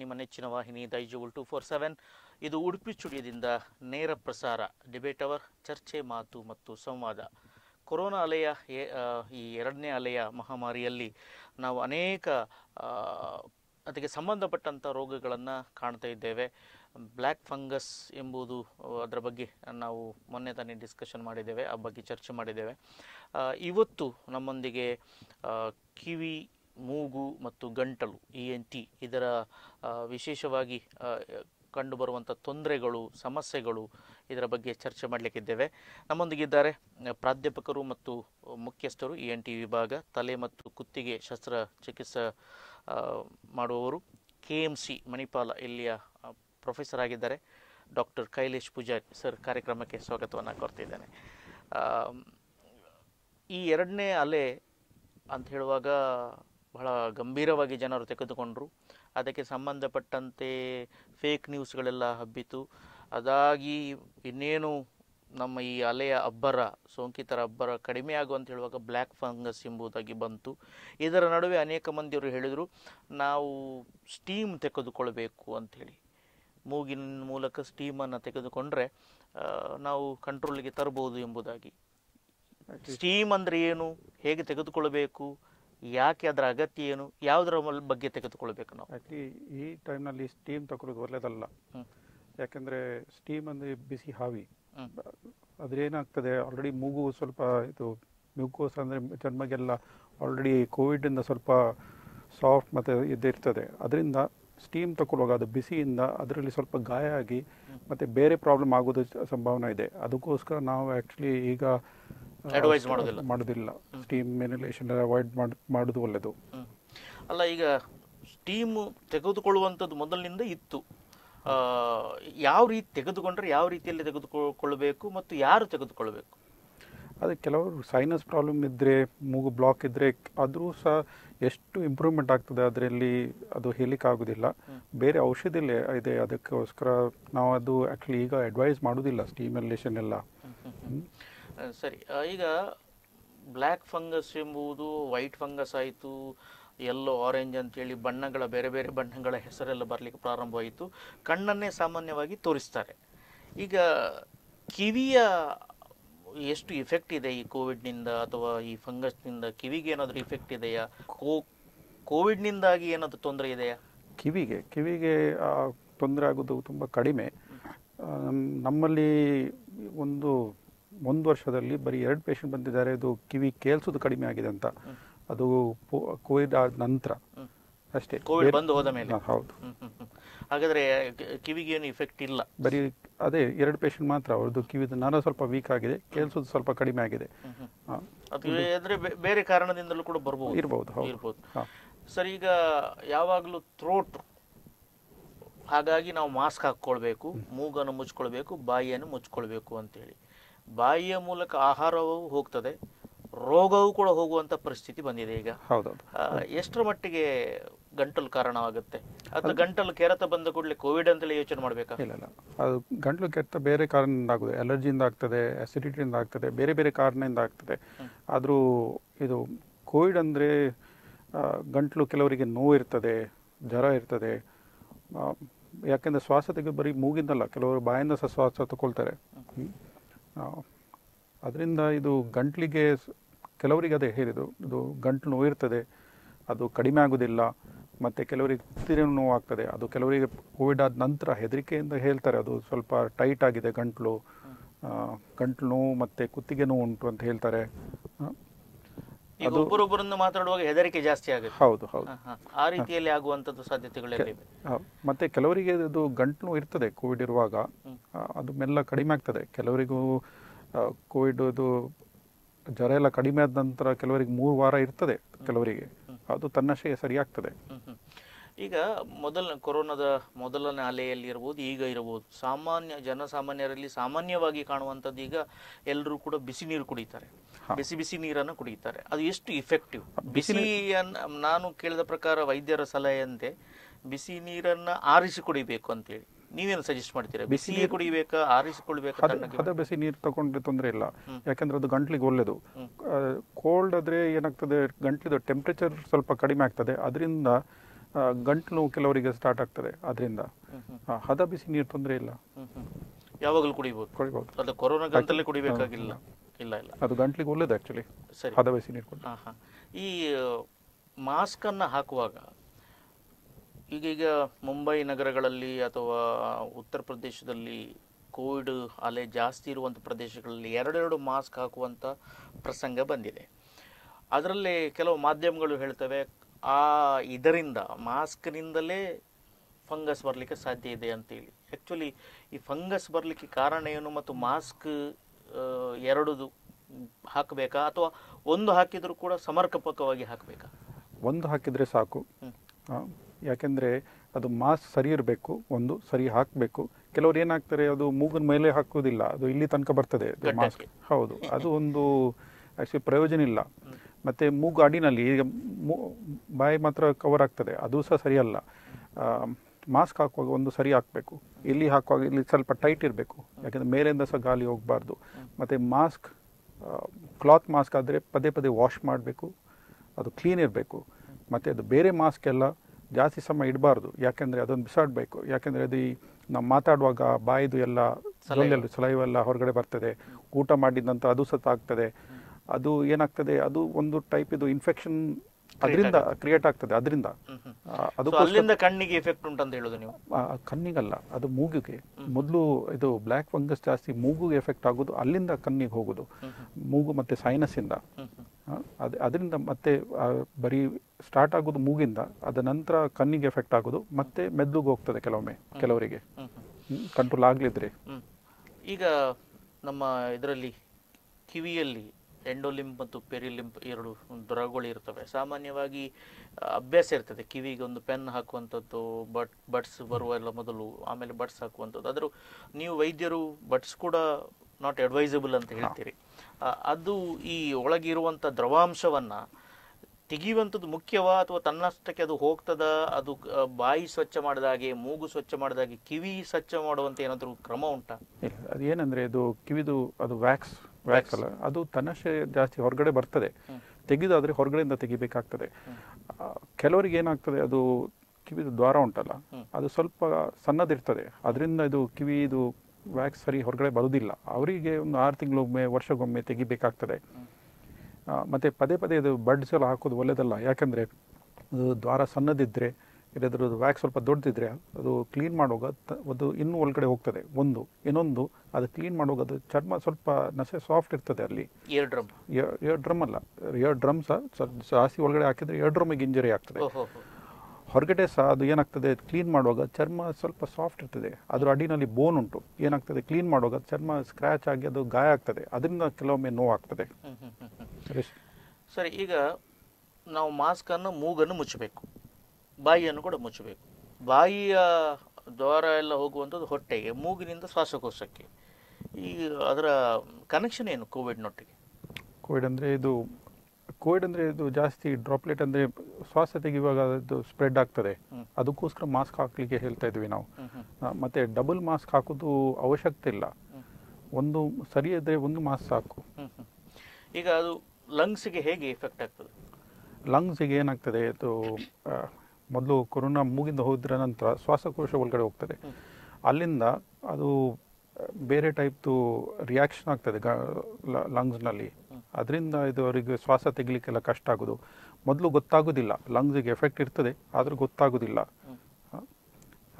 ನಿಮ್ಮ ನೆಚ್ಚಿನ ವಾಹಿನಿ ದೈಜುವಲ್ ಟು ಫೋರ್ ಸೆವೆನ್. ಇದು ಉಡುಪಿ ಸ್ಟುಡಿಯೋದಿಂದ ನೇರ ಪ್ರಸಾರ, ಡಿಬೇಟ್ ಅವರ್, ಚರ್ಚೆ, ಮಾತು ಮತ್ತು ಸಂವಾದ. ಕೊರೋನಾ ಅಲೆಯ ಈ ಎರಡನೇ ಅಲೆಯ ಮಹಾಮಾರಿಯಲ್ಲಿ ನಾವು ಅನೇಕ ಅದಕ್ಕೆ ಸಂಬಂಧಪಟ್ಟಂಥ ರೋಗಗಳನ್ನು ಕಾಣ್ತಾ ಇದ್ದೇವೆ. ಬ್ಲ್ಯಾಕ್ ಫಂಗಸ್ ಎಂಬುದು ಅದರ ಬಗ್ಗೆ ನಾವು ಮೊನ್ನೆ ತಾನೇ ಡಿಸ್ಕಷನ್ ಮಾಡಿದ್ದೇವೆ, ಆ ಬಗ್ಗೆ ಚರ್ಚೆ ಮಾಡಿದ್ದೇವೆ. ಇವತ್ತು ನಮ್ಮೊಂದಿಗೆ ಕಿವಿ ಮೂಗು ಮತ್ತು ಗಂಟಲು ಇ ಎನ್ ಟಿ ಇದರ ವಿಶೇಷವಾಗಿ ಕಂಡುಬರುವಂಥ ತೊಂದರೆಗಳು, ಸಮಸ್ಯೆಗಳು ಇದರ ಬಗ್ಗೆ ಚರ್ಚೆ ಮಾಡಲಿಕ್ಕಿದ್ದೇವೆ. ನಮ್ಮೊಂದಿಗಿದ್ದಾರೆ ಪ್ರಾಧ್ಯಾಪಕರು ಮತ್ತು ಮುಖ್ಯಸ್ಥರು ಇ ಎನ್ ಟಿ ವಿಭಾಗ, ತಲೆ ಮತ್ತು ಕುತ್ತಿಗೆ ಶಸ್ತ್ರ ಚಿಕಿತ್ಸೆ ಮಾಡುವವರು. ಕೆ ಎಂ ಸಿ, ಮಣಿಪಾಲ ಇಲ್ಲಿಯ ಪ್ರೊಫೆಸರ್ ಆಗಿದ್ದಾರೆ. ಡಾಕ್ಟರ್ ಕೈಲೇಶ್ ಪೂಜಾರಿ, ಸರ್, ಕಾರ್ಯಕ್ರಮಕ್ಕೆ ಸ್ವಾಗತವನ್ನು ಕೊಡ್ತಿದ್ದೇನೆ ಈ ಎರಡನೇ ಅಲೆ ಅಂತ ಹೇಳುವಾಗ ಬಹಳ ಗಂಭೀರವಾಗಿ ಜನರು ತೆಗೆದುಕೊಂಡರು. ಅದಕ್ಕೆ ಸಂಬಂಧಪಟ್ಟಂತೆ ಫೇಕ್ ನ್ಯೂಸ್ಗಳೆಲ್ಲ ಹಬ್ಬಿತು. ಅದಾಗಿ ಇನ್ನೇನು ನಮ್ಮ ಈ ಅಲೆಯ ಅಬ್ಬರ ಸೋಂಕಿತರ ಅಬ್ಬರ ಕಡಿಮೆ ಆಗುವಂತ ಹೇಳುವಾಗ ಬ್ಲ್ಯಾಕ್ ಫಂಗಸ್ ಎಂಬುದಾಗಿ ಬಂತು. ಇದರ ನಡುವೆ ಅನೇಕ ಮಂದಿಯವರು ಹೇಳಿದರು ನಾವು ಸ್ಟೀಮ್ ತೆಗೆದುಕೊಳ್ಬೇಕು ಅಂಥೇಳಿ ಮೂಗಿನ ಮೂಲಕ ಸ್ಟೀಮನ್ನು ತೆಗೆದುಕೊಂಡ್ರೆ ನಾವು ಕಂಟ್ರೋಲಿಗೆ ತರಬಹುದು ಎಂಬುದಾಗಿ. ಸ್ಟೀಮ್ ಅಂದರೆ ಏನು? ಹೇಗೆ ತೆಗೆದುಕೊಳ್ಬೇಕು? ಯಾಕೆ ಅದರ ಅಗತ್ಯ ಏನು? ಯಾವುದರ ಬಗ್ಗೆ ತೆಗೆದುಕೊಳ್ಬೇಕು ನಾವು? ಆ್ಯಕ್ಚುಲಿ ಈ ಟೈಮ್ನಲ್ಲಿ ಸ್ಟೀಮ್ ತಗೊಳ್ಳೋದು ಒಳ್ಳೆಯದಲ್ಲ ಯಾಕಂದ್ರೆ ಸ್ಟೀಮ್ ಅಂದರೆ ಬಿಸಿ ಹಾವಿ. ಅದ್ರೇನಾಗ್ತದೆ ಆಲ್ರೆಡಿ ಮೂಗು ಸ್ವಲ್ಪ ಇದು ಮ್ಯೂಕೋಸ್ ಅಂದರೆ ಜನ್ಮಗೆಲ್ಲ ಆಲ್ರೆಡಿ ಕೋವಿಡಿಂದ ಸ್ವಲ್ಪ ಸಾಫ್ಟ್ ಮತ್ತು ಇದಿರ್ತದೆ ಅದರಿಂದ ಸ್ಟೀಮ್ ತಗೊಳ್ಳುವಾಗ ಅದು ಬಿಸಿಯಿಂದ ಅದರಲ್ಲಿ ಸ್ವಲ್ಪ ಗಾಯ ಆಗಿ ಮತ್ತು ಬೇರೆ ಪ್ರಾಬ್ಲಮ್ ಆಗೋದು ಸಂಭಾವನೆ ಇದೆ. ಅದಕ್ಕೋಸ್ಕರ ನಾವು ಆ್ಯಕ್ಚುಲಿ ಈಗ Advise ಮಾಡೋದಿಲ್ಲ. ಮಾಡೋದಿಲ್ಲ. ಸ್ಟೀಮ್ ಮೆನಿಲೇಷನ್ ಅವಾಯ್ಡ್ ಮಾಡಿ ಮಾಡೋದು ಒಳ್ಳೆಯದು. ಅಲ್ಲ ಈಗ ಸ್ಟೀಮ್ ತೆಗೆದುಕೊಳ್ಳುವಂಥದ್ದು ಮೊದಲಿನಿಂದ ಇತ್ತು. ಯಾವ ರೀತಿ ತೆಗೆದುಕೊಂಡ್ರೆ ಯಾವ ರೀತಿಯಲ್ಲಿ ತೆಗೆದುಕೊಳ್ಳಬೇಕು ಮತ್ತು ಯಾರು ತೆಗೆದುಕೊಳ್ಳಬೇಕು? ಅದೇ ಕೆಲವರು ಸೈನಸ್ ಪ್ರಾಬ್ಲಮ್ ಇದ್ದರೆ ಮೂಗು ಬ್ಲಾಕ್ ಇದ್ದರೆ ಆದರೂ ಸಹ ಎಷ್ಟು ಇಂಪ್ರೂವ್ಮೆಂಟ್ ಆಗ್ತದೆ ಅದರಲ್ಲಿ ಅದು ಹೇಳಲಿಕ್ಕೆ ಆಗೋದಿಲ್ಲ. ಬೇರೆ ಔಷಧಿ ಇಲ್ಲ- ಇದೆ. ಅದಕ್ಕೋಸ್ಕರ ನಾವು ಅದು ಆ್ಯಕ್ಚುಲಿ ಈಗ ಅಡ್ವೈಸ್ ಮಾಡೋದಿಲ್ಲ ಸ್ಟೀಮ್ ಎಲ್ಲ. ಸರಿ. ಈಗ ಬ್ಲ್ಯಾಕ್ ಫಂಗಸ್ ಎಂಬುದು ವೈಟ್ ಫಂಗಸ್ ಆಯಿತು, ಎಲ್ಲೋ ಆರೆಂಜ್ ಅಂತೇಳಿ ಬಣ್ಣಗಳ, ಬೇರೆ ಬೇರೆ ಬಣ್ಣಗಳ ಹೆಸರೆಲ್ಲ ಬರಲಿಕ್ಕೆ ಪ್ರಾರಂಭವಾಯಿತು. ಕಣ್ಣನ್ನೇ ಸಾಮಾನ್ಯವಾಗಿ ತೋರಿಸ್ತಾರೆ. ಈಗ ಕಿವಿಯ ಎಷ್ಟು ಇಫೆಕ್ಟ್ ಇದೆ ಈ ಕೋವಿಡ್ನಿಂದ ಅಥವಾ ಈ ಫಂಗಸ್ನಿಂದ? ಕಿವಿಗೆ ಏನಾದರೂ ಇಫೆಕ್ಟ್ ಇದೆಯಾ? ಕೋ, ಕೋವಿಡ್ನಿಂದಾಗಿ ಏನಾದರೂ ತೊಂದರೆ ಇದೆಯಾ? ಕಿವಿಗೆ ಕಿವಿಗೆ ತೊಂದರೆ ಆಗೋದು ತುಂಬ ಕಡಿಮೆ. ನಮ್ಮಲ್ಲಿ ಒಂದು ಒಂದು ವರ್ಷದಲ್ಲಿ ಬರೀ ಎರಡು ಪೇಷಂಟ್ ಬಂದಿದ್ದಾರೆ. ಅದು ಕಿವಿ ಕೇಳಿಸೋದು ಕಡಿಮೆ ಆಗಿದೆ ಅಂತ. ಅದು ಕೋವಿಡ್ ಆದ ನಂತರ. ಅಷ್ಟೇ. ಕೋವಿಡ್ ಬಂದು ಹೋದ ಮೇಲೆ. ಹೌದು. ಹಾಗಾದ್ರೆ ಕಿವಿಗೆ ಕಿವಿಗೇನು ಇಫೆಕ್ಟ್ ಇಲ್ಲ? ಬರೀ ಅದೇ ಎರಡು ಪೇಷಂಟ್ ಮಾತ್ರ. ಅವ್ರದ್ದು ಕಿವಿದು ನರ ಸ್ವಲ್ಪ ವೀಕ್ ಆಗಿದೆ. ಕೇಳಿಸೋದು ಸ್ವಲ್ಪ ಕಡಿಮೆ ಆಗಿದೆ. ಅಂದ್ರೆ ಬೇರೆ ಕಾರಣದಿಂದಲೂ ಕೂಡ ಬರ್ಬೋದು. ಇರ್ಬೋದು ಇರ್ಬೋದು. ಸರ್ ಈಗ ಯಾವಾಗಲೂ ಥ್ರೋಟ್ ಹಾಗಾಗಿ ನಾವು ಮಾಸ್ಕ್ ಹಾಕ್ಕೊಳ್ಬೇಕು ಮೂಗನ್ನು ಮುಚ್ಕೊಳ್ಬೇಕು ಬಾಯಿಯನ್ನು ಮುಚ್ಕೊಳ್ಬೇಕು ಅಂತೇಳಿ. ಬಾಯಿಯ ಮೂಲಕ ಆಹಾರವೂ ಹೋಗ್ತದೆ ರೋಗವೂ ಕೂಡ ಹೋಗುವಂತ ಪರಿಸ್ಥಿತಿ ಬಂದಿದೆ ಈಗ. ಎಷ್ಟರ ಮಟ್ಟಿಗೆ ಗಂಟಲು ಕಾರಣವಾಗುತ್ತೆ? ಅಥವಾ ಗಂಟಲು ಕೆರೆತ ಬಂದ ಕೂಡಲೇ ಕೋವಿಡ್ ಅಂತೇಳಿ ಯೋಚನೆ ಮಾಡ್ಬೇಕಾ? ಇಲ್ಲ ಇಲ್ಲ. ಅದು ಗಂಟಲು ಕೆರೆತ ಬೇರೆ ಕಾರಣದಿಂದ ಆಗುತ್ತೆ ಅಲರ್ಜಿಯಿಂದ ಆಗ್ತದೆ ಅಸಿಡಿಟಿಯಿಂದ ಆಗ್ತದೆ ಬೇರೆ ಬೇರೆ ಕಾರಣದಿಂದ ಆಗ್ತದೆ. ಆದರೂ ಇದು ಕೋವಿಡ್ ಅಂದರೆ ಗಂಟಲು ಕೆಲವರಿಗೆ ನೋವು ಇರ್ತದೆ ಜ್ವರ ಇರ್ತದೆ. ಯಾಕೆಂದರೆ ಯಾಕೆಂದ್ರೆ ಶ್ವಾಸ ತೆಗೆದು ಬರೀ ಮೂಗಿಂದಲ್ಲ ಕೆಲವರು ಬಾಯಿಂದ ಸಹ ಶ್ವಾಸ ತಗೊಳ್ತಾರೆ. ಅದರಿಂದ ಇದು ಗಂಟ್ಲಿಗೆ ಕೆಲವರಿಗೆ ಅದೇ ಹೇಳಿದರು ಇದು ಗಂಟ್ಲು ನೋವಿರ್ತದೆ, ಅದು ಕಡಿಮೆ ಆಗೋದಿಲ್ಲ, ಮತ್ತು ಕೆಲವರಿಗೆ ಕುತ್ತಿಗೆ ನೋವಾಗ್ತದೆ ಅದು ಕೆಲವರಿಗೆ ಕೋವಿಡ್ ಆದ ನಂತರ ಹೆದರಿಕೆಯಿಂದ ಹೇಳ್ತಾರೆ, ಅದು ಸ್ವಲ್ಪ ಟೈಟ್ ಆಗಿದೆ ಗಂಟಲು ಗಂಟ್ಲು ನೋವು ಮತ್ತು ಕುತ್ತಿಗೆ ನೋವು ಉಂಟು ಅಂತ ಹೇಳ್ತಾರೆ. ಈಗ ಒಬ್ಬರೊಬ್ಬರನ್ನು ಮಾತಾಡುವಾಗ ಹೆದರಿಕೆ ಜಾಸ್ತಿ ಆಗುತ್ತೆ. ಹೌದು ಹೌದು. ಆ ರೀತಿಯಲ್ಲಿ ಆಗುವಂತದ್ದು ಸಾಧ್ಯತೆಗಳೆಲ್ಲ. ಮತ್ತೆ ಕೆಲವರಿಗೆ ಅದು ಗಂಟಲು ಇರ್ತದೆ ಕೋವಿಡ್ ಇರುವಾಗ. ಅದು ಮೆಲ್ಲ ಕಡಿಮೆ ಆಗ್ತದೆ. ಕೆಲವರಿಗೂ ಕೋವಿಡ್ ಅದು ಜ್ವರ ಎಲ್ಲ ಕಡಿಮೆ ಆದ ನಂತರ ಕೆಲವರಿಗೆ ಮೂರು ವಾರ ಇರ್ತದೆ ಕೆಲವರಿಗೆ. ಅದು ತನ್ನಷ್ಟೇ ಸರಿಯಾಗ್ತದೆ. ಈಗ ಮೊದಲ ಕೊರೋನಾದ ಮೊದಲನೇ ಅಲೆಯಲ್ಲಿ ಇರ್ಬೋದು ಈಗ ಇರಬಹುದು ಸಾಮಾನ್ಯ ಜನಸಾಮಾನ್ಯರಲ್ಲಿ ಸಾಮಾನ್ಯವಾಗಿ ಕಾಣುವಂಥದ್ದು ಈಗ ಎಲ್ಲರೂ ಕೂಡ ಬಿಸಿ ನೀರು ಕುಡಿತಾರೆ. ಬಿಸಿ ಬಿಸಿ ನೀರನ್ನು ಕುಡಿಯುತ್ತಾರೆ. ಅದು ಎಷ್ಟು ಇಫೆಕ್ಟಿವ್ ಬಿಸಿ ನಾನು ಕೇಳಿದ ಪ್ರಕಾರ ವೈದ್ಯರ ಸಲಹೆಯಂತೆ ಬಿಸಿ ನೀರನ್ನ ಆರಿಸಿ ಕುಡಿಬೇಕು ಅಂತೇಳಿ. ನೀವೇನು ಸಜೆಸ್ಟ್ ಮಾಡ್ತೀರಾ? ಬಿಸಿ ನೀರು ಕುಡಿಬೇಕಾ ಆರಿಸಿಕೊಳ್ಬೇಕಾ ಅದೇ ಬಿಸಿ ಹದ ಬೆಸಿ ನೀರು ತಗೊಂಡ್ರೆ ತೊಂದರೆ ಇಲ್ಲ. ಯಾಕಂದ್ರೆ ಅದು ಗಂಟ್ಲಿಗೆ ಒಳ್ಳೇದು. ಕೋಲ್ಡ್ ಆದ್ರೆ ಏನಾಗ್ತದೆ ಗಂಟ್ಲಿದು ಟೆಂಪ್ರೇಚರ್ ಸ್ವಲ್ಪ ಕಡಿಮೆ ಆಗ್ತದೆ. ಅದರಿಂದ ಗಂಟ್ಲು ಕೆಲವರಿಗೆ ಸ್ಟಾರ್ಟ್ ಆಗ್ತದೆ. ಅದರಿಂದ. ಹದ ಬಿಸಿ ನೀರು ತೊಂದರೆ ಇಲ್ಲ. ಯಾವಾಗಲೂ ಕುಡಿಬಹುದು ಕುಡಿಬೋದು. ಅದು ಕೊರೋನಾ ಗಂಟಲೇ ಕುಡಿಬೇಕಾಗಿಲ್ಲ. ಇಲ್ಲ ಇಲ್ಲ. ಅದು ಗಂಟ್ಲಿಗೆ ಒಳ್ಳೇದು ಆ್ಯಕ್ಚುಲಿ ಸರಿ. ನೀರು ಹಾ ಹಾ. ಈ ಮಾಸ್ಕನ್ನು ಹಾಕುವಾಗ ಈಗೀಗ ಈಗ ಮುಂಬೈ ನಗರಗಳಲ್ಲಿ ಅಥವಾ ಉತ್ತರ ಪ್ರದೇಶದಲ್ಲಿ ಕೋವಿಡ್ ಅಲೆ ಜಾಸ್ತಿ ಇರುವಂಥ ಪ್ರದೇಶಗಳಲ್ಲಿ ಎರಡೆರಡು ಮಾಸ್ಕ್ ಹಾಕುವಂಥ ಪ್ರಸಂಗ ಬಂದಿದೆ. ಅದರಲ್ಲಿ ಕೆಲವು ಮಾಧ್ಯಮಗಳು ಹೇಳ್ತವೆ ಆ ಇದರಿಂದ ಮಾಸ್ಕ್ನಿಂದಲೇ ಫಂಗಸ್ ಬರಲಿಕ್ಕೆ ಸಾಧ್ಯ ಇದೆ ಅಂತೇಳಿ. ಆ್ಯಕ್ಚುಲಿ ಈ ಫಂಗಸ್ ಬರಲಿಕ್ಕೆ ಕಾರಣ ಏನು ಮತ್ತು ಮಾಸ್ಕ್ ಎರಡು ಹಾಕಬೇಕಾ? ಅಥವಾ ಒಂದು ಹಾಕಿದರೂ ಕೂಡ ಸಮರ್ಪಕವಾಗಿ ಹಾಕಬೇಕಾ? ಒಂದು ಹಾಕಿದರೆ ಸಾಕು. ಯಾಕೆಂದರೆ ಅದು ಮಾಸ್ ಸರಿ ಇರಬೇಕು ಒಂದು ಸರಿ ಹಾಕಬೇಕು. ಕೆಲವ್ರು ಏನಾಗ್ತಾರೆ ಅದು ಮೂಗಿನ ಮೇಲೆ ಹಾಕೋದಿಲ್ಲ ಅದು ಇಲ್ಲಿ ತನಕ ಬರ್ತದೆ ಮಾಸ್ಕ್. ಹೌದು ಅದು ಒಂದು ಆಕ್ಚುಲಿ ಪ್ರಯೋಜನ ಇಲ್ಲ. ಮತ್ತೆ ಮೂಗು ಅಡಿನಲ್ಲಿ ಈಗ ಮೂ- ಬಾಯಿ ಮಾತ್ರ ಕವರ್ ಆಗ್ತದೆ ಅದು ಸಹ ಸರಿಯಲ್ಲ. ಮಾಸ್ಕ್ ಹಾಕುವಾಗ ಒಂದು ಸರಿ ಹಾಕಬೇಕು. ಇಲ್ಲಿ ಹಾಕುವಾಗ ಇಲ್ಲಿ ಸ್ವಲ್ಪ ಟೈಟ್ ಇರಬೇಕು. ಯಾಕೆಂದರೆ ಮೇಲಿಂದ ಸಹ ಗಾಳಿ ಹೋಗಬಾರ್ದು. ಮತ್ತು ಮಾಸ್ಕ್ ಕ್ಲಾತ್ ಮಾಸ್ಕ್ ಆದರೆ ಪದೇ ಪದೇ ವಾಶ್ ಮಾಡಬೇಕು. ಅದು ಕ್ಲೀನ್ ಇರಬೇಕು. ಮತ್ತು ಅದು ಬೇರೆ ಮಾಸ್ಕ್ ಎಲ್ಲ ಜಾಸ್ತಿ ಸಮಯ ಇಡಬಾರ್ದು. ಯಾಕೆಂದರೆ ಅದನ್ನು ಬಿಸಾಡಬೇಕು. ಯಾಕೆಂದರೆ ಅದು ಈ ನಾವು ಮಾತಾಡುವಾಗ ಬಾಯಿದು ಎಲ್ಲ ಜೊಲ್ಲೆಲ್ಲ ಸಲಹೆ ಎಲ್ಲ ಹೊರಗಡೆ ಬರ್ತದೆ. ಊಟ ಮಾಡಿದ ನಂತರ ಅದು ಸಹ ಆಗ್ತದೆ ಅದು ಏನಾಗ್ತದೆ? ಅದು ಒಂದು ಟೈಪ್ ಇದು ಇನ್ಫೆಕ್ಷನ್ ಅದರಿಂದ ಕ್ರಿಯೇಟ್ ಆಗ್ತದೆ ಅದರಿಂದ. ಅದು ಅಲ್ಲಿಂದ ಕಣ್ಣಿಗೆ ಎಫೆಕ್ಟ್ ಉಂಟಂತ ಹೇಳೋದು ನೀವು? ಕಣ್ಣಿಗಲ್ಲ ಅದು ಮೂಗಿಗೆ. ಮೊದಲು ಇದು ಬ್ಲ್ಯಾಕ್ ಫಂಗಸ್ ಜಾಸ್ತಿ ಮೂಗುಗೆ ಎಫೆಕ್ಟ್ ಆಗೋದು ಅಲ್ಲಿಂದ ಕಣ್ಣಿಗೆ ಹೋಗೋದು. ಮೂಗು ಮತ್ತೆ ಸೈನಸ್ ಇಂದ. ಅದು ಅದರಿಂದ ಮತ್ತೆ ಬರೀ ಸ್ಟಾರ್ಟ್ ಆಗೋದು ಮೂಗಿಂದ ಅದ ನಂತರ ಕಣ್ಣಿಗೆ ಎಫೆಕ್ಟ್ ಆಗೋದು ಮತ್ತೆ ಮೆದುಳಿಗೆ ಹೋಗ್ತದೆ ಕೆಲವೊಮ್ಮೆ ಕೆಲವರಿಗೆ. ಕಂಟ್ರೋಲ್ ಆಗ್ಲಿದ್ರೆ. ಈಗ ನಮ್ಮ ಇದರಲ್ಲಿ ಕಿವಿಯಲ್ಲಿ ಎಂಡೋಲಿಂಪ್ ಮತ್ತು ಪೆರಿಲಿಂಪ್ ಎರಡು ದೊರಗಳು ಇರ್ತವೆ. ಸಾಮಾನ್ಯವಾಗಿ ಅಭ್ಯಾಸ ಇರ್ತದೆ. ಕಿವಿಗೆ ಒಂದು ಪೆನ್ ಹಾಕುವಂಥದ್ದು ಬಟ್ ಬಟ್ಸ್ ಬರುವ ಎಲ್ಲ ಮೊದಲು ಆಮೇಲೆ ಬಟ್ಸ್ ಹಾಕುವಂಥದ್ದು. ಆದರೂ ನೀವು ವೈದ್ಯರು ಬಟ್ಸ್ ಕೂಡ ನಾಟ್ ಅಡ್ವೈಸಬಲ್ ಅಂತ ಹೇಳ್ತೀರಿ. ಅದು ಈ ಒಳಗಿರುವಂಥ ದ್ರವಾಂಶವನ್ನು ತೆಗೆಯುವಂಥದ್ದು ಮುಖ್ಯವಾ? ಅಥವಾ ತನ್ನಷ್ಟಕ್ಕೆ ಅದು ಹೋಗ್ತದ? ಅದು ಬಾಯಿ ಸ್ವಚ್ಛ ಮಾಡಿದಾಗೆ ಮೂಗು ಸ್ವಚ್ಛ ಮಾಡಿದಾಗೆ ಕಿವಿ ಸ್ವಚ್ಛ ಮಾಡುವಂಥ ಏನಾದರೂ ಕ್ರಮ ಉಂಟಾ? ಇಲ್ಲ ಅದು ಏನಂದರೆ ಇದು ಕಿವಿದು ಅದು ವ್ಯಾಕ್ಸ್ ವ್ಯಾಕ್ಸ್ ಅಲ್ಲ ಅದು ತನ್ನಷ್ಟೇ ಜಾಸ್ತಿ ಹೊರಗಡೆ ಬರ್ತದೆ. ತೆಗೆದಾದರೆ ಹೊರಗಡೆಯಿಂದ ತೆಗಿಬೇಕಾಗ್ತದೆ. ಕೆಲವರಿಗೆ ಏನಾಗ್ತದೆ ಅದು ಕಿವಿದು ದ್ವಾರ ಉಂಟಲ್ಲ ಅದು ಸ್ವಲ್ಪ ಸಣ್ಣದಿರ್ತದೆ. ಅದರಿಂದ ಇದು ಕಿವಿದು ವ್ಯಾಕ್ಸ್ ಸರಿ ಹೊರಗಡೆ ಬರುವುದಿಲ್ಲ ಅವರಿಗೆ ಒಂದು ಆರು ತಿಂಗಳೊಮ್ಮೆ ವರ್ಷಕ್ಕೊಮ್ಮೆ ತೆಗಿಬೇಕಾಗ್ತದೆ. ಮತ್ತು ಮತ್ತೆ ಪದೇ ಪದೇ ಅದು ಬಡ್ಸ್ ಎಲ್ಲ ಹಾಕೋದು ಒಳ್ಳೆಯದಲ್ಲ ಯಾಕಂದರೆ ಅದು ದ್ವಾರ ಸಣ್ಣದಿದ್ದರೆ ಇಲ್ಲದ್ರದ್ದು ವ್ಯಾಕ್ ಸ್ವಲ್ಪ ದೊಡ್ಡದಿದ್ರೆ ಅದು ಕ್ಲೀನ್ ಮಾಡುವಾಗ ಅದು ಇನ್ನೂ ಒಳಗಡೆ ಹೋಗ್ತದೆ. ಒಂದು ಇನ್ನೊಂದು ಅದು ಕ್ಲೀನ್ ಮಾಡುವಾಗ ಅದು ಚರ್ಮ ಸ್ವಲ್ಪ ನಸೆ ಸಾಫ್ಟ್ ಇರ್ತದೆ ಅಲ್ಲಿ. ಏರ್ ಡ್ರಮ್ ಏರ್ ಡ್ರಮ್ ಅಲ್ಲ. ಏರ್ ಡ್ರಮ್ ಸಹ ಜಾಸ್ತಿ ಒಳಗಡೆ ಹಾಕಿದ್ರೆ ಏರ್ ಡ್ರಮ್ಗೆ ಇಂಜರಿ ಆಗ್ತದೆ. ಹೊರಗಡೆ ಸಹ ಅದು ಏನಾಗ್ತದೆ ಕ್ಲೀನ್ ಮಾಡುವಾಗ ಚರ್ಮ ಸ್ವಲ್ಪ ಸಾಫ್ಟ್ ಇರ್ತದೆ. ಅದರ ಅಡಿನಲ್ಲಿ ಬೋನ್ ಉಂಟು. ಏನಾಗ್ತದೆ ಕ್ಲೀನ್ ಮಾಡುವಾಗ ಚರ್ಮ ಸ್ಕ್ರ್ಯಾಚ್ ಆಗಿ ಅದು ಗಾಯ ಆಗ್ತದೆ. ಅದರಿಂದ ಕೆಲವೊಮ್ಮೆ ನೋವಾಗ್ತದೆ ಸರಿ ಈಗ ನಾವು ಮಾಸ್ಕನ್ನು ಮೂಗನ್ನು ಮುಚ್ಚಬೇಕು. ಬಾಯಿಯನ್ನು ಕೂಡ ಮುಚ್ಚಬೇಕು. ಬಾಯಿಯ ದ್ವಾರ ಎಲ್ಲ ಹೋಗುವಂಥದ್ದು ಹೊಟ್ಟೆಗೆ ಮೂಗಿನಿಂದ ಶ್ವಾಸಕೋಶಕ್ಕೆ. ಈ ಅದರ ಕನೆಕ್ಷನ್ ಏನು ಕೋವಿಡ್ನೊಟ್ಟಿಗೆ ಕೋವಿಡ್ ಅಂದರೆ ಇದು ಕೋವಿಡ್ ಅಂದರೆ ಇದು ಜಾಸ್ತಿ ಡ್ರಾಪ್ಲೆಟ್ ಅಂದರೆ ಶ್ವಾಸ ತೆಗೆಯುವಾಗ ಅದು ಸ್ಪ್ರೆಡ್ ಆಗ್ತದೆ. ಅದಕ್ಕೋಸ್ಕರ ಮಾಸ್ಕ್ ಹಾಕಲಿಕ್ಕೆ ಹೇಳ್ತಾ ಇದ್ವಿ ನಾವು. ಮತ್ತೆ ಡಬಲ್ ಮಾಸ್ಕ್ ಹಾಕೋದು ಅವಶ್ಯಕತೆ ಇಲ್ಲ. ಒಂದು ಸರಿ ಇದ್ರೆ ಒಂದು ಮಾಸ್ಕ್ ಸಾಕು. ಈಗ ಅದು ಲಂಗ್ಸಿಗೆ ಹೇಗೆ ಎಫೆಕ್ಟ್ ಆಗ್ತದೆ? ಲಂಗ್ಸಿಗೆ ಏನಾಗ್ತದೆ ಇದು ಮೊದಲು ಕೊರೋನಾ ಮೂಗಿಂದ ಹೋದ್ರ ನಂತರ ಶ್ವಾಸಕೋಶ ಒಳಗಡೆ ಹೋಗ್ತದೆ. ಅಲ್ಲಿಂದ ಅದು ಬೇರೆ ಟೈಪ್ದು ರಿಯಾಕ್ಷನ್ ಆಗ್ತದೆ ಲಂಗ್ಸ್ನಲ್ಲಿ ಅದರಿಂದ ಇದು ಅವರಿಗೆ ಶ್ವಾಸ ತೆಗಿಲಿಕ್ಕೆಲ್ಲ ಕಷ್ಟ ಆಗೋದು. ಮೊದಲು ಗೊತ್ತಾಗೋದಿಲ್ಲ ಲಂಗ್ಸಿಗೆ ಎಫೆಕ್ಟ್ ಇರ್ತದೆ ಆದರೂ ಗೊತ್ತಾಗೋದಿಲ್ಲ.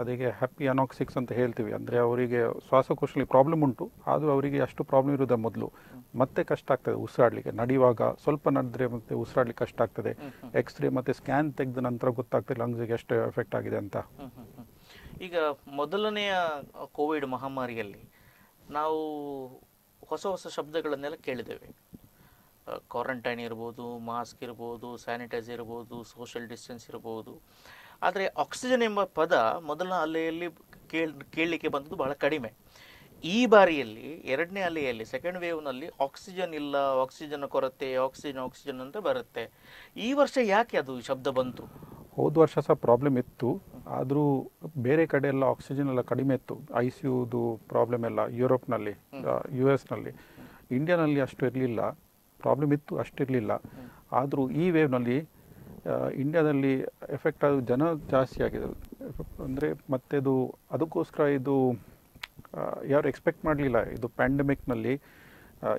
ಅದಕ್ಕೆ ಹ್ಯಾಪಿ ಅನಾಕ್ಸಿಕ್ಸ್ ಅಂತ ಹೇಳ್ತೀವಿ. ಅಂದರೆ ಅವರಿಗೆ ಶ್ವಾಸಕೋಶದಲ್ಲಿ ಪ್ರಾಬ್ಲಮ್ ಉಂಟು ಆದರೂ ಅವರಿಗೆ ಅಷ್ಟು ಪ್ರಾಬ್ಲಮ್ ಇರೋದ ಮೊದಲು. ಮತ್ತೆ ಕಷ್ಟ ಆಗ್ತದೆ ಉಸಿರಾಡಲಿಕ್ಕೆ. ನಡೆಯುವಾಗ ಸ್ವಲ್ಪ ನಡೆದ್ರೆ ಮತ್ತೆ ಉಸಿರಾಡ್ಲಿಕ್ಕೆ ಕಷ್ಟ ಆಗ್ತದೆ. ಎಕ್ಸ್ ರೇ ಎಕ್ಸ್ರೇ ಮತ್ತು ಸ್ಕ್ಯಾನ್ ತೆಗೆದ ನಂತರ ಗೊತ್ತಾಗ್ತದೆ ಲಂಗ್ಸ್ಗೆ ಎಷ್ಟು ಎಫೆಕ್ಟ್ ಆಗಿದೆ ಅಂತ. ಈಗ ಮೊದಲನೆಯ ಕೋವಿಡ್ ಮಹಾಮಾರಿಯಲ್ಲಿ ನಾವು ಹೊಸ ಹೊಸ ಶಬ್ದಗಳನ್ನೆಲ್ಲ ಕೇಳಿದ್ದೇವೆ. ಕ್ವಾರಂಟೈನ್ ಇರ್ಬೋದು ಮಾಸ್ಕ್ ಇರ್ಬೋದು ಸ್ಯಾನಿಟೈಸರ್ ಇರ್ಬೋದು ಸೋಷಿಯಲ್ ಡಿಸ್ಟೆನ್ಸ್ ಇರ್ಬೋದು. ಆದರೆ ಆಕ್ಸಿಜನ್ ಎಂಬ ಪದ ಮೊದಲ ಅಲೆಯಲ್ಲಿ ಕೇಳಿ ಕೇಳಲಿಕ್ಕೆ ಬಂದದ್ದು ಬಹಳ ಕಡಿಮೆ. ಈ ಬಾರಿಯಲ್ಲಿ ಎರಡನೇ ಅಲೆಯಲ್ಲಿ ಸೆಕೆಂಡ್ ವೇವ್ನಲ್ಲಿ ಆಕ್ಸಿಜನ್ ಇಲ್ಲ ಆಕ್ಸಿಜನ್ ಕೊರತೆ ಆಕ್ಸಿಜನ್ ಆಕ್ಸಿಜನ್ ಅಂತ ಬರುತ್ತೆ. ಈ ವರ್ಷ ಯಾಕೆ ಅದು ಶಬ್ದ ಬಂತು? ಹೋದ ವರ್ಷ ಸಹ ಪ್ರಾಬ್ಲಮ್ ಇತ್ತು. ಆದರೂ ಬೇರೆ ಕಡೆ ಎಲ್ಲ ಆಕ್ಸಿಜನ್ ಎಲ್ಲ ಕಡಿಮೆ ಇತ್ತು. ಐ ಸಿ ಯುದು ಪ್ರಾಬ್ಲಮ್ ಎಲ್ಲ ಯುರೋಪ್ನಲ್ಲಿ ಯು ಎಸ್ನಲ್ಲಿ ಇಂಡಿಯಾನಲ್ಲಿ ಅಷ್ಟು ಇರಲಿಲ್ಲ. ಪ್ರಾಬ್ಲಮ್ ಇತ್ತು ಅಷ್ಟಿರಲಿಲ್ಲ ಆದರೂ ಈ ವೇವ್ನಲ್ಲಿ ಇಂಡಿಯಾದಲ್ಲಿ ಎಫೆಕ್ಟ್ ಆದ ಜನ ಜಾಸ್ತಿ ಆಗಿದೆ ಅಂದರೆ ಮತ್ತೆ ಅದು ಅದಕ್ಕೋಸ್ಕರ ಇದು ಯಾರು ಎಕ್ಸ್ಪೆಕ್ಟ್ ಮಾಡಲಿಲ್ಲ. ಇದು ಪ್ಯಾಂಡಮಿಕ್ನಲ್ಲಿ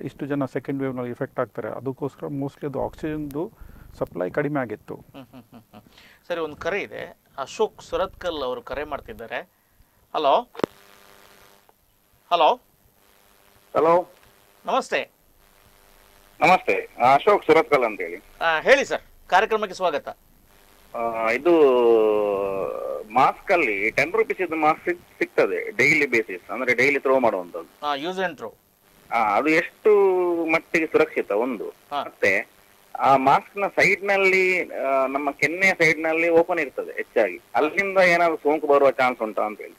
ಇಷ್ಟು ಜನ ಸೆಕೆಂಡ್ ವೇವ್ನಲ್ಲಿ ಇಫೆಕ್ಟ್ ಆಗ್ತಾರೆ. ಅದಕ್ಕೋಸ್ಕರ ಮೋಸ್ಟ್ಲಿ ಅದು ಆಕ್ಸಿಜನ್ದು ಸಪ್ಲೈ ಕಡಿಮೆ ಆಗಿತ್ತು. ಹ್ಮ್ ಹ್ಮ್ ಹ್ಮ್ ಹ್ಮ್. ಸರಿ ಒಂದು ಕರೆ ಇದೆ. ಅಶೋಕ್ ಸುರತ್ಕಲ್ ಅವರು ಕರೆ ಮಾಡ್ತಿದ್ದಾರೆ. ಹಲೋ? ಹಲೋ? ಹಲೋ? ನಮಸ್ತೆ. ನಮಸ್ತೆ. ಅಶೋಕ್ ಸುರತ್ಕಲ್ ಅಂತ ಹೇಳಿ ಆ, ಹೇಳಿ ಸರ್. ಕಾರ್ಯಕ್ರಮಕ್ಕೆ ಸ್ವಾಗತ. ಆ, ಇದು ಮಾಸ್ಕ್ ಅಲ್ಲಿ ಟೆನ್ ರುಪೀಸ್ ಇದು ಮಾಸ್ಕ್ ಸಿಗ್ತದೆ ಡೈಲಿ ಬೇಸಿಸ್ ಅಂದ್ರೆ ಡೈಲಿ ಥ್ರೋ ಮಾಡುವಂತದ್ದು ಯೂಸ್ ಅಂಡ್ ಥ್ರೋ ಅದು ಎಷ್ಟು ಮಟ್ಟಿಗೆ ಸುರಕ್ಷಿತ? ಒಂದು. ಮತ್ತೆ ಆ ಮಾಸ್ಕ್ನ ಸೈಡ್ನಲ್ಲಿ ನಮ್ಮ ಕೆನ್ನೆಯ ಸೈಡ್ನಲ್ಲಿ ಓಪನ್ ಇರ್ತದೆ ಹೆಚ್ಚಾಗಿ. ಅಲ್ಲಿಂದ ಏನಾದ್ರು ಸೋಂಕು ಬರುವ ಚಾನ್ಸ್ ಉಂಟಾ ಅಂತ ಹೇಳಿ.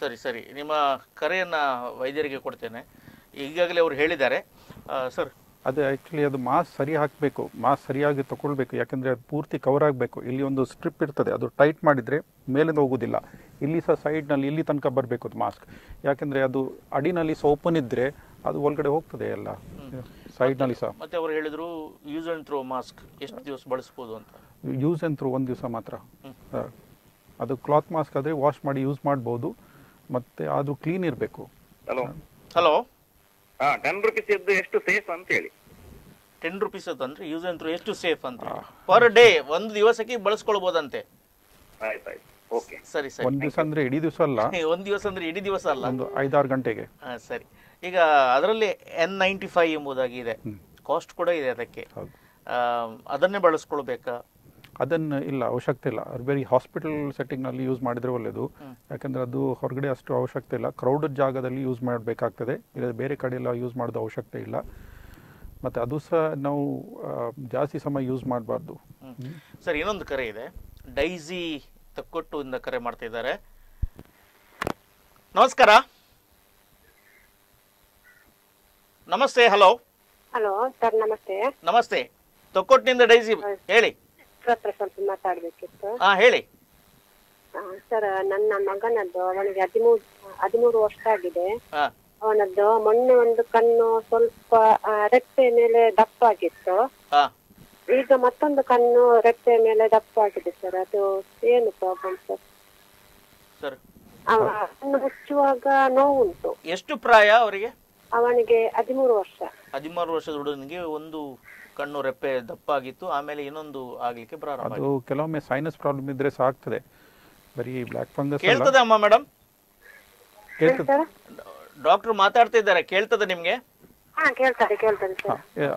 ಸರಿ ಸರಿ. ನಿಮ್ಮ ಕರೆಯನ್ನ ವೈದ್ಯರಿಗೆ ಕೊಡ್ತೇನೆ. ಈಗಾಗಲೇ ಅವರು ಹೇಳಿದ್ದಾರೆ. ಸರ್ ಅದು ಆ್ಯಕ್ಚುಲಿ ಅದು ಮಾಸ್ ಸರಿ ಹಾಕಬೇಕು ಮಾಸ್ ಸರಿಯಾಗಿ ತಗೊಳ್ಬೇಕು ಯಾಕೆಂದರೆ ಅದು ಪೂರ್ತಿ ಕವರ್ ಆಗಬೇಕು. ಇಲ್ಲಿ ಒಂದು ಸ್ಟ್ರಿಪ್ ಇರ್ತದೆ ಅದು ಟೈಟ್ ಮಾಡಿದರೆ ಮೇಲಿಂದ ಹೋಗೋದಿಲ್ಲ. ಇಲ್ಲಿ ಸಹ ಸೈಡ್ನಲ್ಲಿ ಇಲ್ಲಿ ತನಕ ಬರಬೇಕು ಅದು ಮಾಸ್ಕ್ ಯಾಕೆಂದರೆ ಅದು ಅಡಿನಲ್ಲಿ ಸಹ ಓಪನ್ ಇದ್ದರೆ ಅದು ಒಳಗಡೆ ಹೋಗ್ತದೆ ಎಲ್ಲ. ಸೈಡ್ನಲ್ಲಿ ಸಹ. ಮತ್ತೆ ಅವರು ಹೇಳಿದರು ಯೂಸ್ ಆ್ಯಂಡ್ ಥ್ರೋ ಮಾಸ್ಕ್ ಎಷ್ಟು ದಿವಸ ಬಳಸ್ಬೋದು ಅಂತ. ಯೂಸ್ ಆ್ಯಂಡ್ ಥ್ರೂ ಒಂದು ದಿವಸ ಮಾತ್ರ. ಅದು ಕ್ಲಾತ್ ಮಾಸ್ಕ್ ಆದರೆ ವಾಶ್ ಮಾಡಿ ಯೂಸ್ ಮಾಡ್ಬೋದು. ಮತ್ತು ಅದು ಕ್ಲೀನ್ ಇರಬೇಕು. ಹಲೋ ಹಲೋ ಹಾ ಟೆನ್ ರುಪೀಸ್ ಇದ್ದು ಎಷ್ಟು ಸೇಫ್ ಅಂತ ಹೇಳಿ ಟೆನ್ ರುಪೀಸ್ ಅಂದ್ರೆ ಯೂಸ್ ಅಂತ ಥ್ರೋ ಎಷ್ಟು ಸೇಫ್ ಅಂತ ಪರ್ ಡೇ ಒಂದು ದಿವಸಕ್ಕೆ ಬಳಸ್ಕೊಳ್ಬೋದಂತೆ. ಆಯ್ತಾಯ್ತು ಓಕೆ. ಸರಿ ಸರಿ. ಒಂದು ದಿವಸ ಅಂದರೆ ಇಡೀ ದಿವಸ ಅಲ್ಲ? ಒಂದು ದಿವಸ ಅಂದ್ರೆ ಇಡೀ ದಿವಸ ಅಲ್ಲ? ಒಂದು ಐದಾರು ಗಂಟೆಗೆ. ಆ, ಸರಿ. ಈಗ ಅದರಲ್ಲಿ ಎನ್ ನೈಂಟಿ ಫೈವ್ ಎಂಬುದಾಗಿ ಇದೆ. ಕಾಸ್ಟ್ ಕೂಡ ಇದೆ ಅದಕ್ಕೆ. ಆ, ಅದನ್ನೇ ಬಳಸ್ಕೊಳ್ಬೇಕಾ? ಅದನ್ನು ಇಲ್ಲ ಅವಶ್ಯಕತೆ ಇಲ್ಲ. ಬೇರೆ ಹಾಸ್ಪಿಟಲ್ ಸೆಟ್ಟಿಂಗ್ನಲ್ಲಿ ಯೂಸ್ ಮಾಡಿದರೆ ಒಳ್ಳೆಯದು ಯಾಕಂದ್ರೆ ಯಾಕಂದರೆ ಅದು ಹೊರಗಡೆ ಅಷ್ಟು ಅವಶ್ಯಕತೆ ಇಲ್ಲ. ಕ್ರೌಡೆಡ್ ಜಾಗದಲ್ಲಿ ಯೂಸ್ ಮಾಡಬೇಕಾಗ್ತದೆ ಇಲ್ಲ ಬೇರೆ ಕಡೆ ಎಲ್ಲ ಯೂಸ್ ಮಾಡೋದು ಅವಶ್ಯಕತೆ ಇಲ್ಲ. ಮತ್ತು ಅದು ಸಹ ನಾವು ಜಾಸ್ತಿ ಸಮಯ ಯೂಸ್ ಮಾಡಬಾರ್ದು. ಸರ್ ಇನ್ನೊಂದು ಕರೆ ಇದೆ. ಡೈಸಿ ತಕ್ಕೊಟ್ಟು ಇಂದ ಕರೆ ಮಾಡ್ತಾ ಇದ್ದಾರೆ. ನಮಸ್ಕಾರ. ನಮಸ್ತೆ ಹಲೋ ಹಲೋ ಸರ್ ನಮಸ್ತೆ. ನಮಸ್ತೆ. ತೊಕ್ಕೊಟ್ಟಿನಿಂದ ಡೈಸಿ ಹೇಳಿ. ಸರ್ ಹತ್ರ ಸ್ವಲ್ಪ ಮಾತಾಡ್ಬೇಕಿತ್ತು. ಹಾ ಹೇಳಿ. ಸರ್ ನನ್ನ ಮಗನದ್ದು ಅವನಿಗೆ ಹದಿಮೂರು ಹದಿಮೂರು ವರ್ಷ ಆಗಿದೆ. ಹಾ. ಅವನದ್ದು ಮೊನ್ನೆ ಒಂದು ಕಣ್ಣು ಸ್ವಲ್ಪ ಆ, ರೆಪ್ಪೆ ಮೇಲೆ ದಪ್ಪ ಆಗಿತ್ತು. ಹಾ. ಈಗ ಮತ್ತೊಂದು ಕಣ್ಣು ರೆಪ್ಪೆ ಮೇಲೆ ದಪ್ಪ ಆಗಿದೆ ಸರ್. ಅದು ಏನು ಪ್ರಾಬ್ಲಮ್ ಸರ್? ಸರ್ ಅವ ಕಣ್ಣು ಮುಚ್ಚುವಾಗ ನೋವುಂಟು. ಎಷ್ಟು ಪ್ರಾಯ ಅವರಿಗೆ? ಅವನಿಗೆ ಹದಿಮೂರು ವರ್ಷ. ಹದಿಮೂರು ವರ್ಷದ ಹುಡುಗನಿಗೆ ಒಂದು ಕಣ್ಣು ರೆಪ್ಪೆ ದಪ್ಪ ಆಗಿತ್ತು ಆಮೇಲೆ ಇನ್ನೊಂದು ಆಗ್ಲಿಕ್ಕೆ ಪ್ರಾರಂಭ ಅದು ಕೆಲವೊಮ್ಮೆ ಸೈನಸ್ ಪ್ರಾಬ್ಲಮ್ ಇದ್ರೆ ಸಾಕ್ತದೆ. ಆಗ್ತದೆ ಬರೀ ಬ್ಲ್ಯಾಕ್ ಫಂಗಸ್ ಕೇಳ್ತದೆ ಅಮ್ಮ ಮೇಡಮ್ ಡಾಕ್ಟರ್ ಮಾತಾಡ್ತಾ ಇದ್ದಾರೆ ಕೇಳ್ತದೆ ನಿಮ್ಗೆ?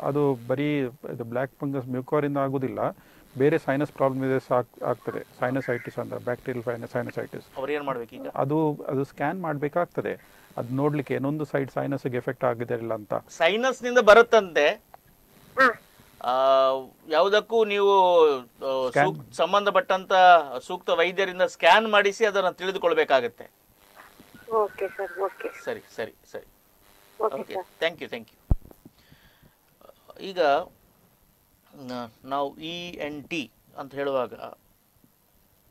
ಅದು ಬರೀ ಇದು ಬ್ಲ್ಯಾಕ್ ಫಂಗಸ್ ಮ್ಯೂಕೋರಿಂದ ಆಗುದಿಲ್ಲ. ಬೇರೆ ಸೈನಸ್ ಪ್ರಾಬ್ಲಮ್ ಇದೆ ಆಗ್ತದೆ. ಸೈನಸೈಟಿಸ್ ಅಂತ ಬ್ಯಾಕ್ಟೀರಿಯಲ್ ಸೈನಸೈಟಿಸ್ ಅವ್ರು ಏನ್ ಈಗ? ಅದು ಅದು ಸ್ಕ್ಯಾನ್ ಮಾಡಬೇಕಾಗ್ತದೆ. ಅದು ನೋಡ್ಲಿಕ್ಕೆ ಏನೊಂದು ಸೈಡ್ ಸೈನಸ್ಗೆ ಎಫೆಕ್ಟ್ ಆಗಿದೆ ಇಲ್ಲ ಅಂತ. ಸೈನಸ್ನಿಂದ ಬರುತ್ತಂತೆ? ಯಾವುದಕ್ಕೂ ನೀವು ಸಂಬಂಧಪಟ್ಟಂತ ಸೂಕ್ತ ವೈದ್ಯರಿಂದ ಸ್ಕ್ಯಾನ್ ಮಾಡಿಸಿ ಅದನ್ನ ತಿಳಿದುಕೊಳ್ಬೇಕಾಗತ್ತೆ. ಓಕೆ ಸರ್ ಓಕೆ ಸರಿ ಸರಿ ಸರಿ. Okay thank you thank you ಈಗ ನ- ನಾವು ಇ ಎನ್ ಟಿ ಅಂತ ಹೇಳುವಾಗ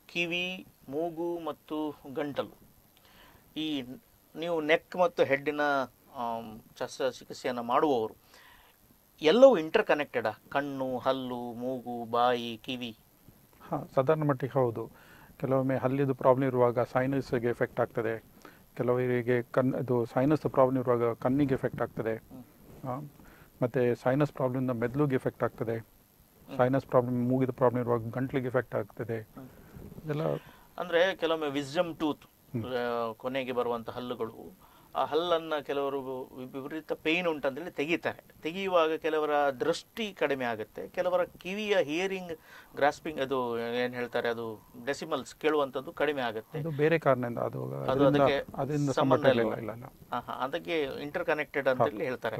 ಕಿವಿ ಮೂಗು ಮತ್ತು ಗಂಟಲು. ಈ ನೀವು ನೆಕ್ ಮತ್ತು ಹೆಡ್ಡಿನ ಶಸ್ತ್ರಚಿಕಿತ್ಸೆಯನ್ನು ಮಾಡುವವರು ಎಲ್ಲವೂ ಇಂಟರ್ ಕನೆಕ್ಟೆಡಾ ಕಣ್ಣು ಹಲ್ಲು ಮೂಗು ಬಾಯಿ ಕಿವಿ. ಹಾಂ ಸಾಧಾರಣ ಮಟ್ಟಿಗೆ ಹೌದು. ಕೆಲವೊಮ್ಮೆ ಹಲ್ಲಿದು ಪ್ರಾಬ್ಲಮ್ ಇರುವಾಗ ಸೈನಸ್ಗೆ ಎಫೆಕ್ಟ್ ಆಗ್ತದೆ. ಕೆಲವರಿಗೆ ಕಣ್ ಇದು ಸೈನಸ್ ಪ್ರಾಬ್ಲಮ್ ಇರುವಾಗ ಕಣ್ಣಿಗೆ ಎಫೆಕ್ಟ್ ಆಗ್ತದೆ. ಮತ್ತು ಸೈನಸ್ ಪ್ರಾಬ್ಲಮ್ನ ಮೆದುಳಿಗೆ ಎಫೆಕ್ಟ್ ಆಗ್ತದೆ. ಸೈನಸ್ ಪ್ರಾಬ್ಲಮ್ ಮೂಗಿದ ಪ್ರಾಬ್ಲಮ್ ಇರುವಾಗ ಗಂಟ್ಲಿಗೆ ಎಫೆಕ್ಟ್ ಆಗ್ತದೆ. ಇದೆಲ್ಲ ಅಂದರೆ ಕೆಲವೊಮ್ಮೆ ವಿಸ್ಡಮ್ ಟೂತ್ ಕೊನೆಗೆ ಬರುವಂಥ ಹಲ್ಲುಗಳು ಆ ಹಲ್ಲನ್ನು ಕೆಲವರು ವಿಪರೀತ ಪೇಯ್ನ್ ಉಂಟಂತೇಳಿ ತೆಗೀತಾರೆ. ತೆಗೆಯುವಾಗ ಕೆಲವರ ದೃಷ್ಟಿ ಕಡಿಮೆ ಆಗುತ್ತೆ. ಕೆಲವರ ಕಿವಿಯ ಹಿಯರಿಂಗ್ ಗ್ರಾಸ್ಪಿಂಗ್ ಅದು ಏನು ಹೇಳ್ತಾರೆ ಅದು ಡೆಸಿಮಲ್ಸ್ ಕೇಳುವಂಥದ್ದು ಕಡಿಮೆ ಆಗುತ್ತೆ. ಬೇರೆ ಕಾರಣದಿಂದ ಅದು ಅದು ಅದಕ್ಕೆ ಸಂಬಂಧ ಇಲ್ಲ. ಅದಕ್ಕೆ ಇಂಟರ್ ಕನೆಕ್ಟೆಡ್ ಅಂತೇಳಿ ಹೇಳ್ತಾರೆ.